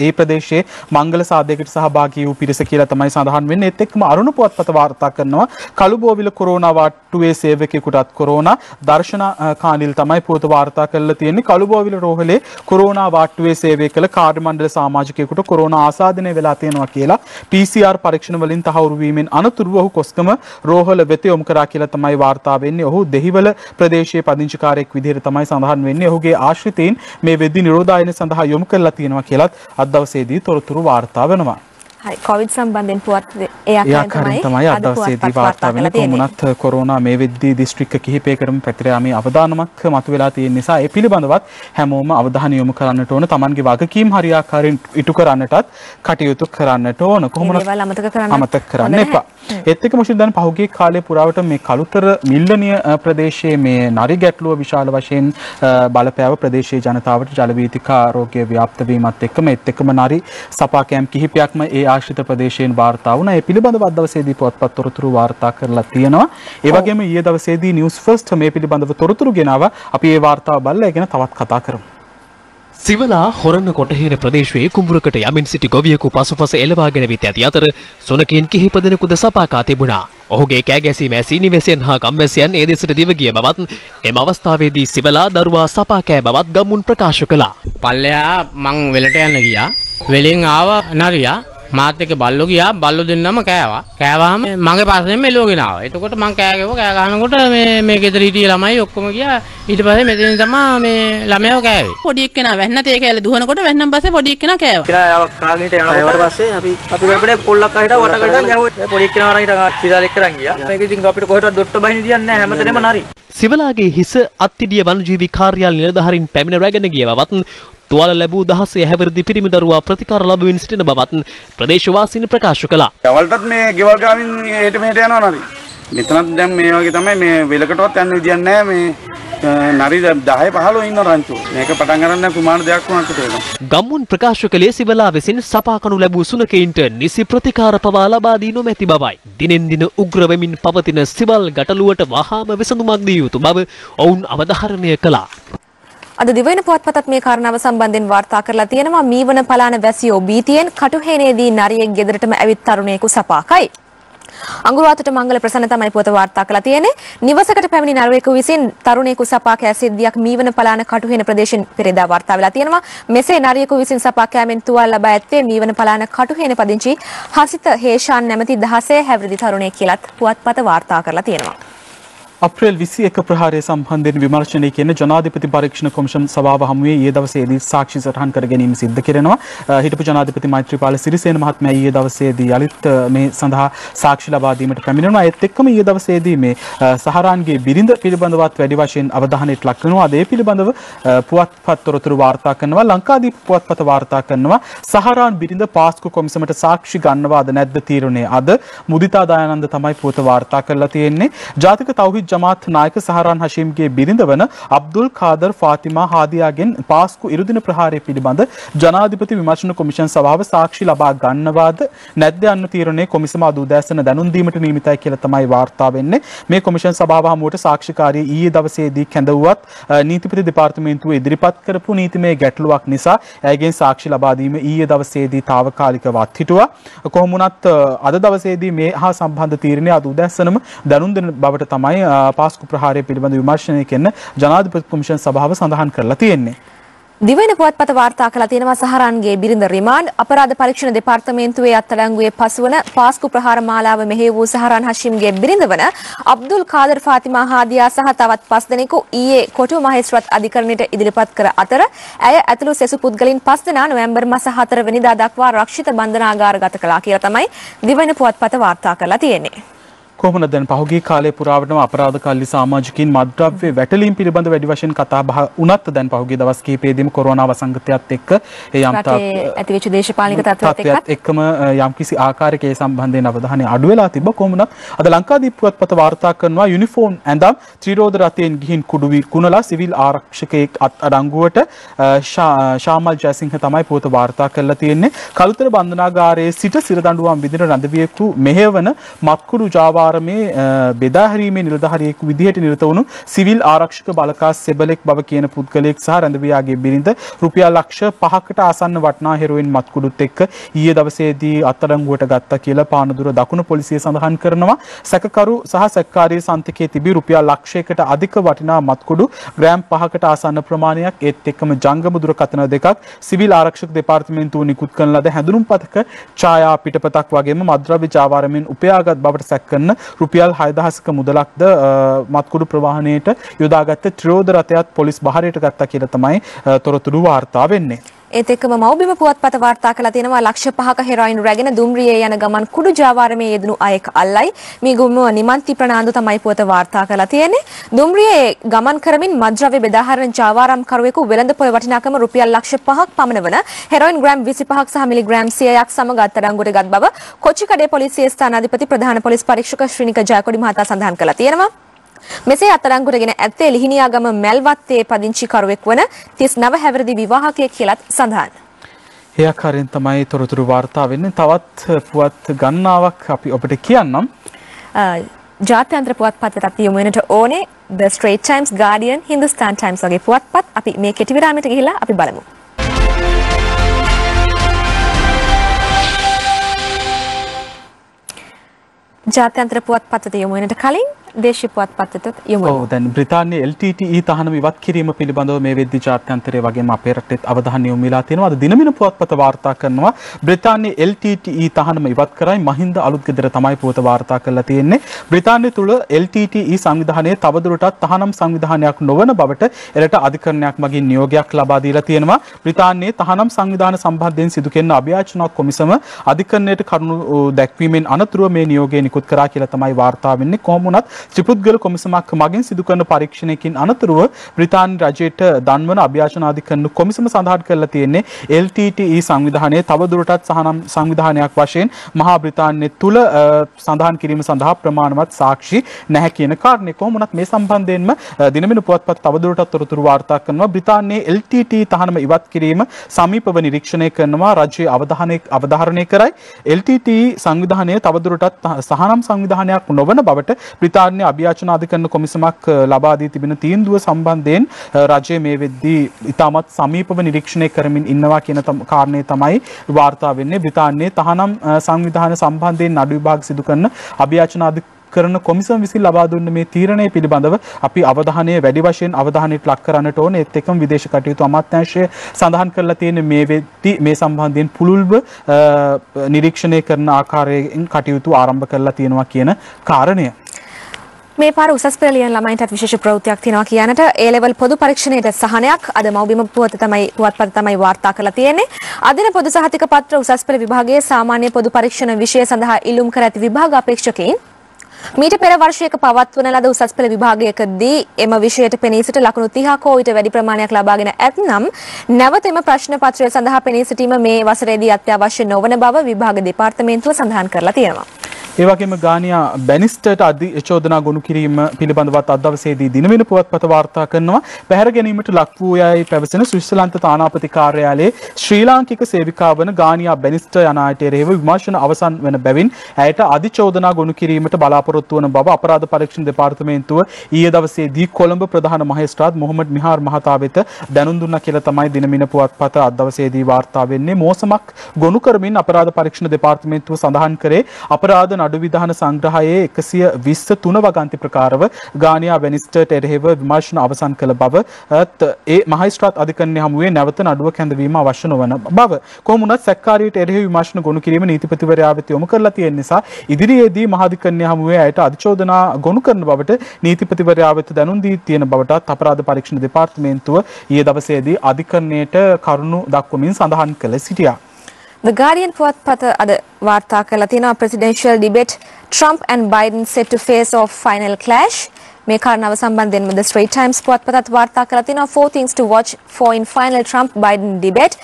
ඒ ප්‍රදේශයේ මංගල සාදයකට සහභාගී වූ පිරිස කියලා තමයි සඳහන් වෙන්නේ. ඒත් එක්කම අරුණ පුවත්පත වාර්තා කරනවා කළුබෝවිල කොරෝනා වාට්ටුවේ සේවකයෙකුටත් කොරෝනා දර්ශන කානිල් තමයි පුවත වාර්තා කරලා තියෙන්නේ. කළුබෝවිල රෝහලේ කොරෝනා වාට්ටුවේ රේල්වේ සේවය කළ කාර්ය මණ්ඩල සමාජිකයෙකුට කොරෝනා ආසාදනය වෙලා තියෙනවා කියලා PCR පරීක්ෂණ වලින් තහවුරු වීමෙන් අනතුරුව ඔහු කොස්කම රෝහල වෙත යොමු කරා කියලා තමයි වාර්තා වෙන්නේ. ඔහු දෙහිවල ප්‍රදේශයේ පදිංචිකාරයෙක් විදිහට තමයි සඳහන් වෙන්නේ. ඔහුගේ ආශ්‍රිතයින් මේ වෙද්දි නිරෝධායන සඳහා යොමු කරලා තියෙනවා කියලත් අද දවසේදී තොරතුරු වාර්තා වෙනවා. හරි. කොවිඩ් සම්බන්ධයෙන් පුවත් ඒ ආකාරයෙන් තමයි අද දවසේදී වාර්තා වෙන කොමුණත් කොරෝනා මේ වෙද්දී දිස්ත්‍රික්ක කිහිපයකටම පැතිර යාමේ අවදානමක් මතුවලා තියෙන නිසා ඒ පිළිබඳවත් හැමෝම අවධානය යොමු කරන්නට ඕන Tamanගේ වගකීම් හරියාකාරයෙන් ඉටු කරන්නටත් කටයුතු කරන්නට ඕන. කොහොමද? අමතක කරන්න එපා. ඒත් එක්ක මොකද දැන් පහුගිය කාලේ පුරාවට මේ කලුතර මිල්ලනිය ප්‍රදේශයේ මේ නරි ගැටලුව විශාල වශයෙන් බලපෑව ප්‍රදේශීය ජනතාවට ජල වීතිකා රෝගය ව්‍යාප්ත වීමත් එක්කම ඒත් එක්කම නරි සපා කැම්ප් කිහිපයක්ම ඒ ආශ්‍රිත ප්‍රදේශයෙන් වාර්තා වුණා. ඒ පිළිබඳව අද දවසේදී පුවත්පත් තොරතුරු වාර්තා කරලා තියෙනවා. ඒ වගේම ඊයේ දවසේදී නිවුස් ෆර්ස්ට් මේ පිළිබඳව තොරතුරු ගෙනාවා. අපි ඒ වාර්තාව බලලා ඒ ගැන තවත් කතා කරමු. සිවලා හොරන්න කොටහේන ප්‍රදේශයේ කුඹුරකට යමින් සිටි ගොවියෙකු පසුපස එළවාගෙන විත් ඇති අතර සොනකින් කිහිප දෙනෙකුද සපාකා තිබුණා. ඔහුගේ කෑගැසීම ඇසී නිවැසියන් හා ගම්වැසියන් ඒ දෙසට දිව ගිය බවත් එම අවස්ථාවේදී සිවලා දරුවා සපා කෑ බවත් ගම්මුන් ප්‍රකාශ කළා. පල්ලෙහා මං වෙලට යන්න ගියා. වෙලින් ආව නරියා මාත් එක්ක බල්ලෝ ගියා බල්ලෝ දෙන්නම කෑවා. කෑවාම මගේ පස්සෙන් මෙලෝගෙන ආවා. එතකොට මං කෑ ගැහුවා කෑ ගහනකොට මේ මේ ගෙදර හිටිය ළමයි ඔක්කොම ගියා. ඊට පස්සේ මෙතනින් තමයි මේ ළමයෝ කෑවේ. පොඩි එක්කෙනා වැන්න තේ කෑල්ල දුවනකොට වැන්නන් පස්සේ පොඩි එක්කෙනා කෑවා. කෙනා කාගෙට යනවා ඒවට පස්සේ අපි අපි වෙපනේ පොල්ලක් අහිට වට කඩන් ගැහුවා පොඩි එක්කෙනා අරන් හිටන් පිටාල එක්ක රන් ගියා මේක ඉතින් අපිට කොහෙටවත් දොට්ට බහින්න දියන්නේ නැහැ හැමතැනම නරි සිවලාගේ හිස අත්තිඩිය වනජීවි කාර්යාල නිලධහරින් පැමිණ රැගෙන ගිය බවත් තුවාල ලැබූ දහසේ හැවිරිදි පිරිමි දරුවා ප්‍රතිකාර ලබමින් සිටින බවත් ප්‍රදේශවාසීන් ප්‍රකාශ කළා. දවල්ටත් මේ ගෙවල් ගාමින් හෙට මෙහෙට යනවා නරි. මෙතනත් දැන් මේ වගේ තමයි මේ වෙලකටවත් යන්න විදියක් නැහැ මේ නරි 10 15 ඉන්න රංචු. මේක පටන් ගන්න කුමාර දෙයක් වුණාට තේරෙනවා. ගම්මුන් ප්‍රකාශ කළේ සිවලා විසින් සපාකනු ලැබූ සුනකයින්ට නිසි ප්‍රතිකාර පවා ලබා දී නොමැති බවයි. දිනෙන් දින උග්‍ර වෙමින් පවතින සිවල් ගැටලුවට වහාම විසඳුමක් දිය යුතු බව ඔවුන් අවධාරණය කළා. අද දිවයින පුවත්පතත් මේ කාරණාව සම්බන්ධයෙන් වාර්තා කරලා තියෙනවා මීවන පලාන වැසියෝ බීතියෙන් කටුහේනේදී නරියෙක් ගෙදරටම ඇවිත් තරුණයෙකු සපාකයි. අඟුරුවාතට මංගල ප්‍රසන්න තමයි පුවත වාර්තා කළා තියෙන්නේ. නිවසකට පැමිණි නරුවෙකු විසින් තරුණයෙකු සපා කෑ සිද්ධියක් මීවන පලාන කටුහෙන ප්‍රදේශයෙන් පෙරේදා වාර්තා වෙලා තියෙනවා. මෙසේ නරියෙකු විසින් සපා කෑමෙන් තුවාල ලබා ඇත්තේ මීවන පලාන කටුහෙන පදිංචි හසිත හේෂාන් නැමැති 16 හැවිරිදි තරුණයෙක් කියලත් පුවත්පත වාර්තා කරලා තියෙනවා. අප්‍රේල් 21 ප්‍රහාරය සම්බන්ධයෙන් විමර්ශනය කියන ජනාධිපති පරීක්ෂණ කොමිෂන් සභාව හමුවේ ඊයේ දවසේදී සාක්ෂි සටහන් කර ගැනීම සිද්ධ කෙරෙනවා. හිටපු ජනාධිපති මෛත්‍රීපාල සිරිසේන මහත්මයා ඊයේ දවසේදී යලිත් මේ සඳහා සාක්ෂි ලබා දීමට පැමිණෙනවා. ඒත් එක්කම ඊයේ දවසේදී මේ සහරාන්ගේ බිරිඳ පිළිබඳවත් වැඩි වශයෙන් අවධානයට ලක් වෙනවා. ඒ පිළිබඳව පුවත්පත් තොරතුරු වාර්තා කරනවා. ලංකාදීප පුවත්පත වාර්තා කරනවා. සහරාන් බිරිඳ පාස්කු කොමිසමට සාක්ෂි ගන්නවාද නැද්ද තීරණය අද මුදිතා දයානන්ද තමයි පුවත වාර්තා කරලා තියෙන්නේ. ජාතික තවහිද් ජමාත් නායක සහරාන් හෂීම්ගේ බිරිඳ වන අබ්දුල් කාදර් ෆාතිමා හාදියාගෙන් පාස්කු ඉරුදින ප්‍රහාරය පිළිබඳ ජනාධිපති විමර්ශන කොමිෂන් සභාව සාක්ෂි ලබා ගන්නවාද නැද්ද යන්න තීරණය කොමිසම අද උදෑසන දැනුම් දීමට නියමිතයි කියලා තමයි වාර්තා වෙන්නේ. මේ කොමිෂන් සභාව හමුවට සාක්ෂිකාරිය ඊයේ දවසේදී කැඳවුවත් නීතිපති දෙපාර්තමේන්තුව ඉදිරිපත් කරපු නීතිමය ගැටලුවක් නිසා ඇයගෙන් සාක්ෂි ලබා දීම ඊයේ දවසේදී తాවකාලිකව අත්හිටුවා. කොහොම වුණත් අද දවසේදී මේ හා සම්බන්ධ තීරණය අද උදෑසනම දැනුම් දෙන බවට තමයි පාස්කු ප්‍රහාරය පිළිබඳ විමර්ශනය කරන ජනාධිපති කොමිෂන් සභාව සඳහන් කරලා තියෙන්නේ. දිවයින පුවත්පත වාර්තා කළ තියෙනවා සහරන්ගේ බිරිඳ රිමාන්ඩ් අපරාධ පරීක්ෂණ දෙපාර්තමේන්තුවේ අත්අඩංගුවේ පසුවන පාස්කු ප්‍රහාර මාලාව මෙහෙය වූ සහරන් හෂිම්ගේ බිරිඳ වන අබ්දුල් කාදර් ෆාතිමා හාදියා සහ තවත් පස් දෙනෙකු ඊයේ කොටු මහේස්ත්‍රාත් අධිකරණයට ඉදිරිපත් කර අතර ඇය ඇතුළු සෙසු පුද්ගලින් පස් දෙනා නොවැම්බර් මාස 4 වෙනිදා දක්වා රක්ෂිත බන්ධනාගාරගත කළා කියලා තමයි දිවයින පුවත්පත වාර්තා කරලා තියෙන්නේ. කොහොමද දැන් පහුගිය කාලේ පුරාවටම අපරාධකාරී සමාජිකින් මද්ද්‍රව්‍ය වැටලීම් පිළිබඳ වැඩි වශයෙන් කතා බහ වුණත් දැන් පහුගිය දවස් කිහිපෙදීම කොරෝනා වසංගතයත් එක්ක ඒ යම් ඇතිවෙච්ච දේශපාලනික තත්ත්වات එක්කම යම්කිසි ආකාරයක ඒ සම්බන්ධයෙන් අවධානය අඩු වෙලා තිබ්බ කොහොමුණත් අද ලංකාදීප පුවත්පත වාර්තා කරනවා යුනිෆෝම් ඇඳම් ත්‍රිරෝද රථයෙන් ගිහින් කුඩු කුණලා සිවිල් ආරක්ෂකයෙක් අත්අඩංගුවට ශාමල් ජයසිංහ තමයි පුවත වාර්තා කරලා තියෙන්නේ. කළුතර බන්ධනාගාරයේ සිට සිරදඬුවම් විදින රඳවියෙකු මෙහෙවන මත්කුඩු ජාවා ආරමේ බෙදාහැරීමේ නිලධාරියෙකු විදිහට නිරත වුණු සිවිල් ආරක්ෂක බලකා සෙබලෙක් බව කියන පුද්ගලයෙක් සහ රැඳවියාගේ බිරිඳ රුපියල් ලක්ෂ 5කට ආසන්න වටිනා හෙරොයින් මත්කුඩුත් එක්ක ඊයේ දවසේදී අත්අඩංගුවට ගත්තා කියලා පානදුර දකුණු පොලිසිය සඳහන් කරනවා. සැකකරු සහ සැකකාරී සන්තිකයේ තිබී රුපියල් ලක්ෂයකට අධික වටිනා මත්කුඩු ග්‍රෑම් 5කට ආසන්න ප්‍රමාණයක් ඒත් එක්කම ජංගම දුරකථන දෙකක් සිවිල් ආරක්ෂක දෙපාර්තමේන්තුව නිකුත් කරන ලද හැඳුනුම්පතක ඡායා පිටපතක් වගේම මද්‍රව්‍ය ජාවාරමෙන් උපයාගත් බවට සැක කරන රුපියල් 6000ක මුදලක්ද මත්කුඩු ප්‍රවාහනයට යොදාගත්ත ත්‍රිරෝද රථයත් පොලිස් බහරයට ගත්තා කියලා තමයි තොරතුරු වාර්තා වෙන්නේ. ඒත් එක්කම මව්බිම පුවත්පත වාර්තා කළා තියෙනවා. ලක්ෂ 5ක හෙරොයින් රැගෙන දුම්රියේ යන ගමන් කුඩු ජාවාරමේ යෙදුණු අයෙක් අල්ලයි. මේ ගුම්මුව නිමන්ති ප්‍රනාන්දු තමයි පුවත වාර්තා කළා තියෙන්නේ. දුම්රියේ ගමන් කරමින් මද්ද්‍රව්‍ය බෙදාහරන ජාවාරම් කරුවෙකු වෙළඳපොළ වටිනාකම රුපියල් ලක්ෂ 5ක් පමණ වන හෙරොයින් ග්‍රෑම් 25ක් සහ මිලිග්‍රෑම් 100ක් සමග අත්අඩංගුවට ගත් බව කොච්චිකඩේ පොලිසිය ස්ථානාධිපති ප්‍රධාන පොලිස් පරීක්ෂක ශ්‍රීනික ජයකොඩි මහතා සඳහන් කළා තියෙනවා. මෙසේ අත්අඩංගුවටගෙන ඇත්තේ ලිහිණියාගම මැල්වත්තේ පදිංචි කරුවෙක් වන 39 හැවිරිදි විවාහකයෙක් කියලත් සඳහන්. ඒ ආකාරයෙන් තමයි තොරතුරු වාර්තා වෙන්නේ. තවත් පුවත් ගණනාවක් අපි ඔබට කියන්නම්. ජාත්‍යන්තර පුවත්පත් යොමු වෙනට ඕනේ The Straits Times, Guardian, Hindustan Times වගේ පුවත්පත් අපි මේ කෙටි විරාමයට ගිහිල්ලා අපි බලමු. ජාත්‍යන්තර පුවත්පතට යොමු වෙනට කලින් දේශීය පුවත්පතට යොමු වෙමු. ඔව් දැන් බ්‍රිතාන්‍යයේ LTTE තහනම ඉවත් කිරීම පිළිබඳව මේ වෙද්දි ජාත්‍යන්තරයේ වගේම අපේ රටේත් අවධානය යොමු වෙලා තියෙනවා. අද දිනමින පුවත්පත වාර්තා කරනවා බ්‍රිතාන්‍යයේ LTTE තහනම ඉවත් කරයි මහින්ද අලුත් ගෙදර තමයි පුවත වාර්තා කරලා තියෙන්නේ. බ්‍රිතාන්‍ය තුල LTTE සංවිධානයේ තවදුරටත් තහනම් සංවිධානයක් නොවන බවට එරට අධිකරණයක් මගින් නියෝගයක් ලබා දීලා තියෙනවා. බ්‍රිතාන්‍යයේ තහනම් සංවිධාන සම්බන්ධයෙන් සිදු කෙරෙන අභ්‍යාචනා කොමිසම අධිකරණයට කරුණු දැක්වීමෙන් අනතුරුව මේ නියෝගය නිකුත් කරා කියලා තමයි වාර්තා වෙන්නේ. කොහොම වුණත් ත්‍රිපුද්ගල කොමිසමක් මගින් සිදු කරන පරීක්ෂණයකින් අනතුරුව බ්‍රිතාන්‍ය රජයට දන්වන අභ්‍යාචනාධිකරණ කොමිසම සඳහන් කරලා තියෙන්නේ LTTE සංවිධානයේ තවදුරටත් සහනම් සංවිධානයක් වශයෙන් මහා බ්‍රිතාන්‍ය තුල අ, සඳහන් කිරීම සඳහා ප්‍රමාණවත් සාක්ෂි නැහැ කියන කාරණේ කොහොම වුණත් මේ සම්බන්ධයෙන්ම අ, දිනමින පුවත්පත් තවදුරටත් තොරතුරු වාර්තා කරනවා. බ්‍රිතාන්‍යයේ LTTE තහනම ඉවත් කිරීම සමීපව නිරීක්ෂණය කරනවා. රජයේ අවධානය අවධාරණය කරයි. LTTE සංවිධානය තවදුරටත් සහනම් සංවිධානයක් නොවන බවට බ්‍රිතාන්‍ය අභ්‍යාචන අධිකරණ කොමිසමක් අ, ලබා දී තිබෙන තීන්දුව සම්බන්ධයෙන් අ, රජය මේ වෙද්දී ඉතාමත් සමීපව නිරීක්ෂණය කරමින් ඉන්නවා කියන තම- කාරණය තමයි වාර්තා වෙන්නේ. බ්‍රිතාන්‍යයේ තහනම් අ, සංවිධාන සම්බන්ධයෙන් නඩු විභාග සිදු කරන අභ්‍යාචන අධිකරණ කරන කොමිසම විසින් ලබා දුන්න මේ තීරණය පිළිබඳව අපි අවධානය වැඩි වශයෙන් අවධානයට ලක් කරන්නට ඕනේ. ඒත් එක්කම විදේශ කටයුතු අමාත්‍යාංශය සඳහන් කරලා තියෙන මේ වෙද්දී මේ සම්බන්ධයෙන් පුළුල්ව අ, නිරීක්ෂණය කරන ආකාරයෙන් කටයුතු ආරම්භ කරලා තියෙනවා කියන කාරණය. මේ පාර උසස් පෙළ ලියන ළමයින්ටත් විශේෂ ප්‍රවෘත්තියක් තියෙනවා කියනට ඒ ලෙවල් පොදු පරීක්ෂණයට සහනයක් අද මව්බිම පුවත තමයි පුවත්පත තමයි වාර්තා කරලා තියෙන්නේ. අදින පොදු සහතික පත්‍ර උසස් පෙළ විභාගයේ සාමාන්‍ය පොදු පරීක්ෂණ විෂය සඳහා ඉල්ලුම් කර ඇති විභාග අපේක්ෂකයින් මීට පෙර වර්ෂයක පවත්වන ලද උසස් පෙළ විභාගයකදී එම විෂයට පෙනී සිට ලකුණු 30ක හෝ ඊට වැඩි ප්‍රමාණයක් ලබාගෙන ඇතනම් නැවත එම ප්‍රශ්න පත්‍රය සඳහා පෙනී සිටීම මේ වසරේදී අත්‍යවශ්‍ය නොවන බව විභාග දෙපාර්තමේන්තුව සඳහන් කරලා තියෙනවා. ඒ වගේම ගානියා බැනිස්ටර්ට අධි චෝදනා ගොනු කිරීම පිළිබඳවත් අද දවසේදී දිනවෙන පුවත්පත වාර්තා කරනවා. පැහැර ගැනීමට ලක් වූ යයි පැවසෙන ස්විස්සලන්ත තානාපති කාර්යාලයේ ශ්‍රී ලාංකික සේවිකා වන ගානියා බැනිස්ටර් යන අයට එරෙහිව විමර්ශන අවසන් වන බැවින් ඇයට අධි චෝදනා ගොනු කිරීමට බලාපොරොත්තු වන බව අපරාධ පරීක්ෂණ දෙපාර්තමේන්තුව ඊයේ දවසේදී කොළඹ ප්‍රධාන මහේස්ත්‍රාත් මොහොමඩ් මිහාර් මහතා වෙත දැනුම් දුන්නා කියලා තමයි දිනමින පුවත්පත අද දවසේදී වාර්තා වෙන්නේ. මෝසමක් ගොනු කරමින් අපරාධ පරීක්ෂණ දෙපාර්තමේන්තුව සඳහන් කරේ අපරාධ නඩු විධාන සංග්‍රහයේ 123 වගන්ති ප්‍රකාරව ගානියා වෙනිස්ටර්ට එරෙහිව විමර්ශන අවසන් කළ බව අත් ඒ මහේස්ත්‍රාත් අධිකරණය හමුවේ නැවත නඩුව කැඳවීම අවශ්‍ය නොවන බව කොහොම වුණත් සැක්කාරියට එරෙහි විමර්ශන ගොනු කිරීම නීතිපතිවරයා වෙත යොමු කරලා තියෙන නිසා ඉදිරියේදී මහාධිකරණය හමුවේ ඇයට අධිචෝදනා ගොනු කරන බවට නීතිපතිවරයා වෙත දැනුම් දී තියෙන බවටත් අපරාධ පරීක්ෂණ දෙපාර්තමේන්තුව ඊයේ දවසේදී අධිකරණයට කරුණු දක්වමින් සඳහන් කළ සිටියා. The Guardian පුවත්පත අද වාර්තා කරලා තියෙනවා presidential debate. Trump and Biden set to face off final clash. මේ කාරණාව සම්බන්ධයෙන්ම The Straits Times පුවත්පතත් වාර්තා කරලා තියෙනවා four things to watch for in final Trump Biden debate.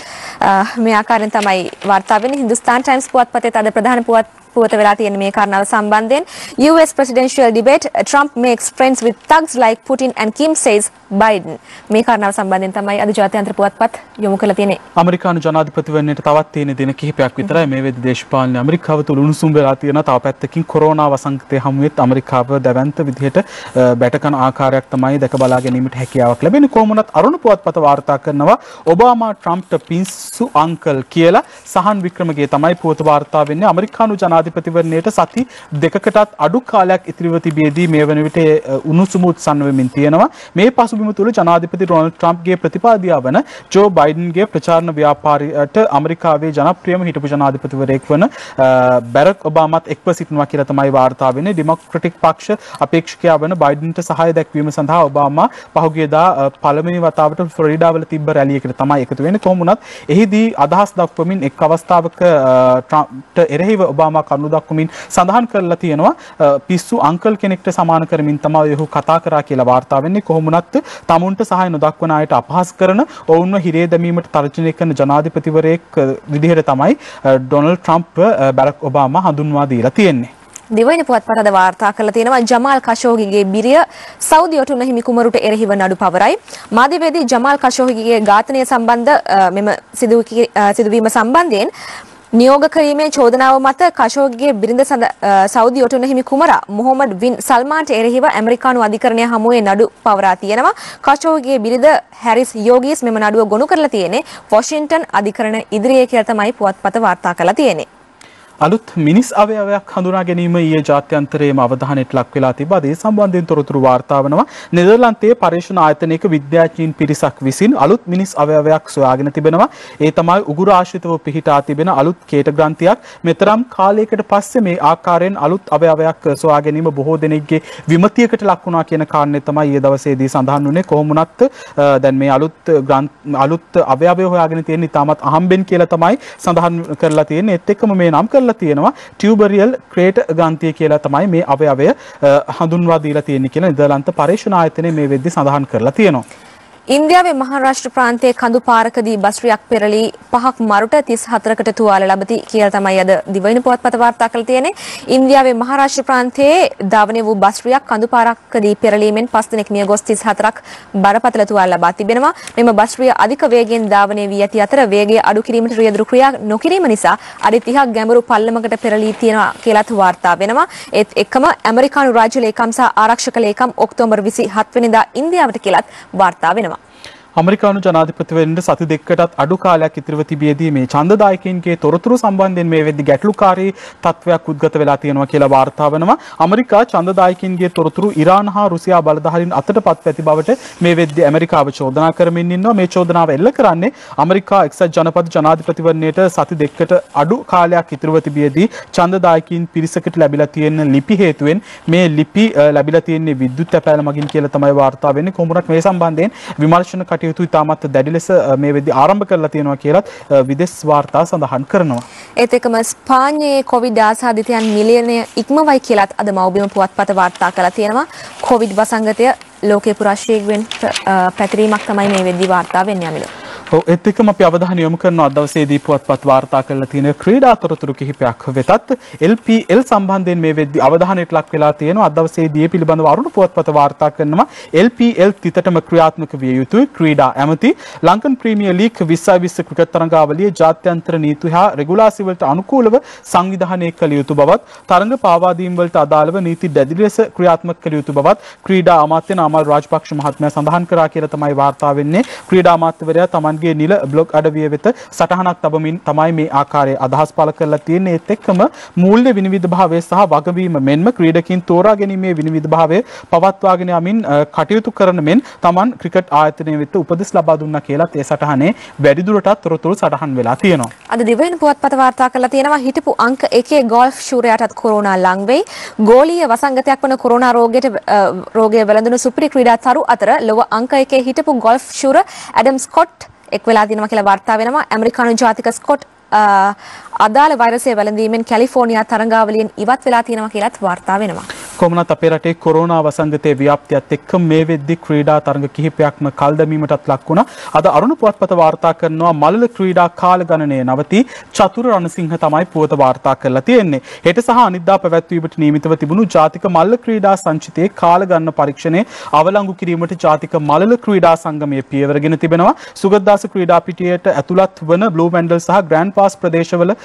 අ, මේ ආකාරයෙන් තමයි වාර්තා වෙන්නේ Hindustan Times පුවත්පතේ අද ප්‍රධාන පුවත් පුවත වෙලා තියෙන මේ කාරණාව සම්බන්ධයෙන් US presidential debate. Trump makes friends with thugs like Putin and Kim says Biden. මේ කාරණාව සම්බන්ධයෙන් තමයි අද ජාත්‍යන්තර පුවත්පත් යොමු කරලා තියෙන්නේ. අමරිකානු ජනාධිපතිවරණයට තවත් තියෙන දින කිහිපයක් විතරයි මේ වෙද්දි දේශපාලන ඇමරිකාව තුළ උණුසුම් වෙලා තියෙන තව පැත්තකින් කොරෝනා වසංගතය හමුවෙත් ඇමරිකාව දැවැන්ත විදිහට අ, බැටකන ආකාරයක් තමයි දැක බලා ගැනීමට හැකියාවක් ලැබෙන්නේ. කොහොම වුණත් අරුණ පුවත්පත වාර්තා කරනවා ඔබාමා ට්‍රම්ප්ට පිස්සු අංකල් කියලා. සහන් වික්‍රමගේ තමයි පුවත වාර්තා වෙන්නේ. ඇමරිකානු ජනාධිපතිවරණයට සති දෙකකටත් අඩු කාලයක් ඉතිරිව තිබියදී මේ වන විට අ, උණුසුම උත්සන්න වෙමින් තියෙනවා. මේ පසුබිම තුළ ජනාධිපති රොනල්ඩ් ට්‍රම්ප්ගේ ප්‍රතිපාදියා වන ජෝ බයිඩන්ගේ ප්‍රචාරණ ව්‍යාපාරයට ඇමරිකාවේ ජනප්‍රියම හිටපු ජනාධිපතිවරයෙක් වන අ, බැරක් ඔබාමත් එක්ව සිටිනවා කියලා තමයි වාර්තා වෙන්නේ. ඩෙමොක්‍රටික් පක්ෂ අපේක්ෂකයා වන බයිඩන්ට සහාය දැක්වීම සඳහා ඔබාමා පහුගියදා අ, පළවෙනි වතාවට ෆ්ලොරිඩාවල තිබ්බ රැලියකට තමයි එකතු වෙන්නේ. කොහොම වුණත් එහිදී අදහස් දක්වමින් එක් අවස්ථාවක අ, ට්‍රම්ප්ට එරෙහිව ඔබාමා කරුණු දක්වමින් සඳහන් කරලා තියෙනවා අ, පිස්සු අංකල් කෙනෙක්ට සමාන කරමින් තමයි ඔහු කතා කරා කියලා වාර්තා වෙන්නේ කොහොම වුණත් තමුන්ට සහාය නොදක්වන අයට අපහාස කරන ඔවුන්ව හිරේ දැමීමට තර්ජනය කරන ජනාධිපතිවරයෙක් අ, විදිහට තමයි අ, ඩොනල්ඩ් ට්‍රම්ප් අ, බැරක් ඔබාමා හඳුන්වා දීලා තියෙන්නේ. දෙවැනි පුවත්පත අද වාර්තා කරලා තියෙනවා ජමාල් කෂෝගිගේ බිරිය සෞදි ඔටුන්න හිමි කුමරුට එරෙහිව නඩු පවරයි. මාධ්‍යවේදී ජමාල් කෂෝගිගේ ඝාතනය සම්බන්ධ අ, මෙම සිදු කි- අ, සිදුවීම සම්බන්ධයෙන් නියෝග කිරීමේ චෝදනාව මත කෂෝගිගේ බිරිඳ සඳ අ, සෞදි ඔටුන්න හිමි කුමරා මොහොමඩ් වින් සල්මාන්ට එරෙහිව ඇමරිකානු අධිකරණය හමුවේ නඩු පවරා තියෙනවා. කෂෝගිගේ බිරිඳ හැරිස් යෝගීස් මෙම නඩුව ගොනු කරලා තියෙන්නේ වොෂින්ටන් අධිකරණ ඉදිරියේ කියලා තමයි පුවත්පත වාර්තා කරලා තියෙන්නේ. අලුත් මිනිස් අවයවයක් හඳුනා ගැනීම ඊයේ ජාත්‍යන්තරයේම අවධානයට ලක් වෙලා තිබා ඒ සම්බන්ධයෙන් තොරතුරු වාර්තා වෙනවා. නෙදර්ලන්තයේ පරීක්ෂණ ආයතනයක විද්‍යාඥයින් පිරිසක් විසින් අලුත් මිනිස් අවයවයක් සොයාගෙන තිබෙනවා. ඒ තමයි උගුර ආශ්‍රිතව පිහිටා තිබෙන අලුත් කේට ග්‍රන්ථියක්. මෙතරම් කාලයකට පස්සේ මේ ආකාරයෙන් අලුත් අවයවයක් සොයා ගැනීම බොහෝ දෙනෙක්ගේ විමතියකට ලක් වුණා කියන කාරණේ තමයි ඊයේ දවසේදී සඳහන් වුණේ. කොහොම වුණත් අ, දැන් මේ අලුත් ග්‍රන්ථ අලුත් අවයවය හොයාගෙන තියෙන ඉතාමත් අහම්බෙන් කියලා තමයි සඳහන් කරලා තියෙන්නේ. ඒත් එක්කම මේ නම් කරලා තියෙනවා ටියුබරියල් ක්‍රේට ග්‍රන්ථිය කියලා තමයි මේ අවයවය අ, හඳුන්වා දීලා තියෙන්නේ කියලා නෙදර්ලන්ත පරීක්ෂණ ආයතනය මේ වෙද්දි සඳහන් කරලා තියෙනවා. ඉන්දියාවේ මහාරාෂ්ට්‍ර ප්‍රාන්තයේ කඳු පාරකදී බස් රියක් පෙරළී පහක් මරුට 34කට තුවාල ලබති කියලා තමයි අද දිවයින පුවත්පත වාර්තා කරලා තියෙන්නේ. ඉන්දියාවේ මහාරාෂ්ට්‍ර ප්‍රාන්තයේ ධාවනය වූ බස් රියක් කඳු පාරකදී පෙරළීමෙන් පස් දිනක් මිය ගොස් 34ක් බරපතල තුවාල ලබා තිබෙනවා. මෙම බස් රිය අධික වේගයෙන් ධාවනය වී ඇති අතර වේගය අඩු කිරීමට රියදුරු ක්‍රියා නොකිරීම නිසා අඩි 30ක් ගැඹුරු පල්ලමකට පෙරළී තියෙනවා කියලාත් වාර්තා වෙනවා. ඒත් එක්කම ඇමරිකානු රාජ්‍ය ලේකම් සහ ආරක්ෂක ලේකම් ඔක්තෝබර් 27 වෙනිදා ඉන්දියාවට කියලාත් වාර්තා වෙනවා. අමරිකානු ජනාධිපතිවරණයට සති දෙකකටත් අඩු කාලයක් ඉතිරිව තිබියදී මේ ඡන්දදායකයින්ගේ තොරතුරු සම්බන්ධයෙන් මේ වෙද්දි ගැටලුකාරී තත්වයක් උද්ගත වෙලා තියෙනවා කියලා වාර්තා වෙනවා. අමරිකා ඡන්දදායකයින්ගේ තොරතුරු ඉරාන හා රුසියා බලධාරීන් අතටපත් ඇති බවට මේ වෙද්දි ඇමරිකාව චෝදනා කරමින් ඉන්නවා. මේ චෝදනාව එල්ල කරන්නේ අමරිකා එක්සත් ජනපද ජනාධිපතිවරණයට සති දෙකකට අඩු කාලයක් ඉතිරිව තිබියදී ඡන්දදායකයින් පිරිසකට ලැබිලා තියෙන ලිපි හේතුවෙන් මේ ලිපි අ, ලැබිලා තියෙන්නේ විද්‍යුත් තැපෑල මගින් කියලා තමයි වාර්තා වෙන්නේ. කොහොමුණත් මේ සම්බන්ධයෙන් විමර්ශන කටයුතු ඉතාමත් දැඩි ලෙස අ, මේ වෙද්දි ආරම්භ කරලා තියෙනවා කියලත් අ, විදෙස් වාර්තා සඳහන් කරනවා. ඒත් එක්කම ස්පාඤ්ඤයේ කොවිඩ් ආසාදිතයන් මිලියනය ඉක්මවයි කියලත් අද මව්බිම පුවත්පත වාර්තා කරලා තියෙනවා. කොවිඩ් වසංගතය ලෝකේ පුරා ශීඝ්‍රයෙන් ප්‍ර- අ, පැතිරීමක් තමයි මේ වෙද්දි වාර්තා වෙන්නේ අමිල. ඔව් ඒත් එක්කම අපි අවධානය යොමු කරනවා අද දවසේදී පුවත්පත් වාර්තා කරලා තියෙන ක්‍රීඩා තොරතුරු කිහිපයක් වෙතත් LPL සම්බන්ධයෙන් මේ වෙද්දී අවධානයට ලක් වෙලා තියෙනවා. අද දවසේදී ඒ පිළිබඳව අරුණ පුවත්පත වාර්තා කරනවා. LPL තිතටම ක්‍රියාත්මක විය යුතුයි. ක්‍රීඩා ඇමති ලංකන් ප්‍රීමියර් ලීග් 2020 ක්‍රිකට් තරඟාවලියේ ජාත්‍යන්තර නීති හා රෙගුලාසි වලට අනුකූලව සංවිධානය කළ යුතු බවත් තරඟ පාවාදීම් වලට අදාළව නීති දැඩි ලෙස ක්‍රියාත්මක කළ යුතු බවත් ක්‍රීඩා අමාත්‍ය නාමල් රාජපක්ෂ මහත්මයා සඳහන් කරා කියලා තමයි වාර්තා වෙන්නේ. ක්‍රීඩා අමාත්‍යවරයා තමන්ගේ නිල බ්ලොග් අඩවිය වෙත සටහනක් තබමින් තමයි මේ ආකාරයේ අදහස් පළ කරලා තියෙන්නේ. ඒත් එක්කම මූල්‍ය විනිවිද භාවය සහ වගවීම මෙන්ම ක්‍රීඩකින් තෝරා ගැනීමේ විනිවිද භාවය පවත්වාගෙන යමින් අ, කටයුතු කරන මෙන් තමන් ක්‍රිකට් ආයතනය වෙත උපදෙස් ලබා දුන්නා කියලත් ඒ සටහනේ වැඩිදුරටත් තොරතුරු සටහන් වෙලා තියෙනවා. අද දිවයින පුවත්පත වාර්තා කරලා තියෙනවා. හිටපු අංක එකේ ගෝල්ෆ් ශූරයාටත් කොරෝනා ලං වෙයි. ගෝලීය වසංගතයක් වන කොරෝනා රෝගයට අ, රෝගය වැළඳුණු සුපිරි ක්‍රීඩා තරු අතර ලොව අංක එකේ හිටපු ගෝල්ෆ් ශූර ඇඩම් ස්කොට් එක් වෙලා තියෙනවා කියලා වාර්තා වෙනවා. ඇමරිකානු ජාතික ස්කොට් අ, අදාළ වෛරසය වැළඳීමෙන් කැලිෆෝනියා තරඟාවලියෙන් ඉවත් වෙලා තියෙනවා කියලාත් වාර්තා වෙනවා. කොමනත් අපේ රටේ කොරෝනා වසංගතයේ ව්‍යාප්තියත් එක්ක මේ වෙද්දි ක්‍රීඩා තරඟ කිහිපයක්ම කල් දැමීමටත් ලක් වුණා. අද අරුණ පුවත්පත වාර්තා කරනවා මලල ක්‍රීඩා කාල ගණනය නවති චතුර රණසිංහ තමයි පුවත වාර්තා කරලා තියෙන්නේ. හෙට සහ අනිද්දා පැවැත්වීමට නියමිතව තිබුණු ජාතික මල්ල ක්‍රීඩා සංචිතයේ කාල ගණන පරීක්ෂණය අවලංගු කිරීමට ජාතික මලල ක්‍රීඩා සංගමය පියවරගෙන තිබෙනවා. සුගතදාස ක්‍රීඩා පිටියට ඇතුළත් වන බ්ලූ මැන්ඩල් සහ ග්‍රෑන්ඩ් පාස්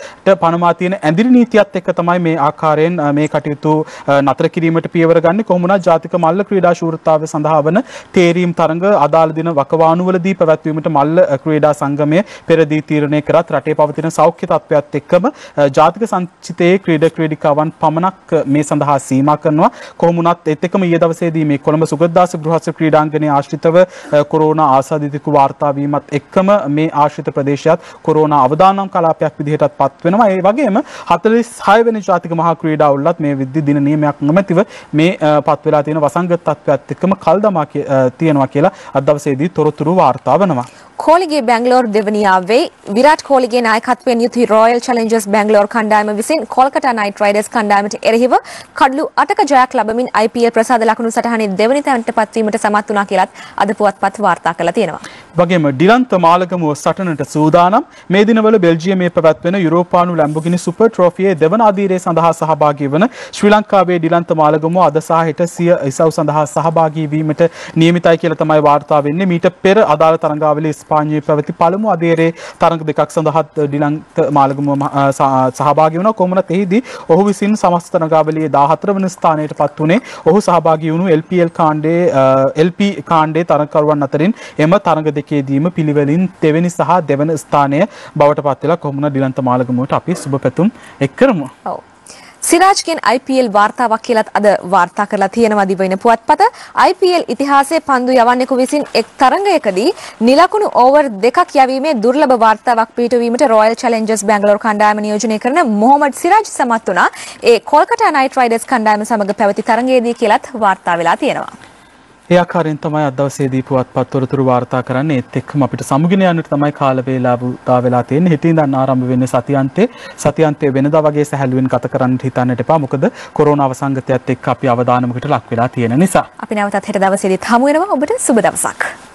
ප්‍රදේශවලට පනමා තියෙන ඇඳිරි නීතියත් එක්ක තමයි මේ ආකාරයෙන් අ, මේ කටයුතු අ, නතර කිරීමට පියවර ගන්නේ. කොහොමුණත් ජාතික මල්ල ක්‍රීඩා ශූරතාවය සඳහා වන තේරීම් තරඟ අදාළ දින වකවානුවලදී පැවැත්වීමට මල්ල අ, ක්‍රීඩා සංගමය පෙරදී තීරණය කරත් රටේ පවතින සෞඛ්‍ය තත්ත්වයත් එක්කම අ, ජාතික සංචිතයේ ක්‍රීඩ ක්‍රීඩිකාවන් පමණක් අ, මේ සඳහා සීමා කරනවා. කොහොමුණත් ඒත් එක්කම ඊයේ දවසේදී මේ කොළඹ සුගතදාස ගෘහස්ථ ක්‍රීඩාංගණයේ ආශ්‍රිතව අ, කොරෝනා ආසාදිතකු වාර්තා වීමත් එක්කම මේ ආශ්‍රිත ප්‍රදේශයත් කොරෝනා අවදානම් කලාපයක් විදිහටත් පත් වෙනවා. ඒ වගේම 46 වෙනි ජාතික මහා ක්‍රීඩා උල්ලත් මේ විද්‍ය දින නියමයක් නොමැතිව මේ අ, පත් වෙලා තියෙන වසංගත තත්ත්වයත් එක්කම කල් දමා කිය- අ, තියෙනවා කියලා අද දවසේදී තොරතුරු වාර්තා වෙනවා. කෝලිගේ බැංගලෝර් දෙවනියාවේ විරාට් කෝලිගේ නායකත්වයෙන් යුතු රොයල් චැලෙන්ජර්ස් බැංගලෝර් කණ්ඩායම විසින් කොල්කතා නයිට් රයිඩර්ස් කණ්ඩායමට එරෙහිව කඩලු 8ක ජයක් ලබමින් IPL ප්‍රසාද ලකුණු සටහනේ දෙවනි තැනට පත්වීමට සමත් වුණා කියලත් අද පුවත්පත් වාර්තා කරලා තියෙනවා. වගේම ඩිලන්ත මාලගමුව සටනට සූදානම් මේ දිනවල බෙල්ජියමේ පැවැත්වෙන යුරෝපානු ලැම්බෝගිනි සුපර් ට්‍රෝෆියේ දෙවන අදියරේ සඳහා සහභාගී වන ශ්‍රී ලංකාවේ ඩිලන්ත මාලගමුව අද සහ හෙට සිය ඉසව් සඳහා සහභාගී වීමට නියමිතයි කියලා තමයි වාර්තා වෙන්නේ. මීට පෙර අදාළ තරඟාවලියේ ස්පාඤ්ඤයේ පැවති පළමු අදියරේ තරඟ දෙකක් සඳහා ඩිලන්ත මාලගමුව මහ- අ, ස- සහභාගී වුණා. කොමුණත් එහිදී ඔහු විසින් සමස්ත තරඟාවලියේ 14 වන ස්ථානයට පත් වුණේ. ඔහු සහභාගී වුණු LPL කාණ්ඩයේ අ, LP කාණ්ඩයේ තරඟකරුවන් අතරින් එම තරඟ දෙකේදීම පිළිවෙලින් දෙවෙනි සහ දෙවන ස්ථානය බවට පත් වෙලා කොමුණ ඩිලන්ත මාලගමුවට අපි සුබ පැතුම් එක් කරමු. ඔව්. සිරාජ්ගෙන් IPL වාර්තාවක් කියලත් අද වාර්තා කරලා තියෙනවා දිවයින පුවත්පත. IPL ඉතිහාසයේ පන්දු යවන්නෙකු විසින් එක් තරඟයකදී නිලකුණු ඕවර් දෙකක් යැවීමේ දුර්ලභ වාර්තාවක් පිටවීමට රොයල් චැලෙන්ජර්ස් බැංගලෝර කණ්ඩායම නියෝජනය කරන මොහොමඩ් සිරාජ් සමත් වුණා. ඒ කොල්කතා නයිට් රයිඩර්ස් කණ්ඩායම සමග පැවති තරඟයේදී කියලත් වාර්තා වෙලා තියෙනවා. ඒ ආකාරයෙන් තමයි අද දවසේදී පුවත්පත් තොරතුරු වාර්තා කරන්නේ. ඒත් එක්කම අපිට සමුගෙන යන්නට තමයි කාල වේලාව උදා වෙලා තියෙන්නේ. හිතින් ඉඳන් ආරම්භ වෙන්නේ සතියන්තේ. සතියන්තේ වෙනදා වගේ සැහැල්ලුවෙන් ගත කරන්නට හිතන්නට එපා. මොකද කොරෝනා වසංගතයත් එක්ක අපි අවදානමකට ලක් වෙලා තියෙන නිසා. අපි නැවතත් හෙට දවසේදීත් හමු වෙනවා. ඔබට සුබ දවසක්.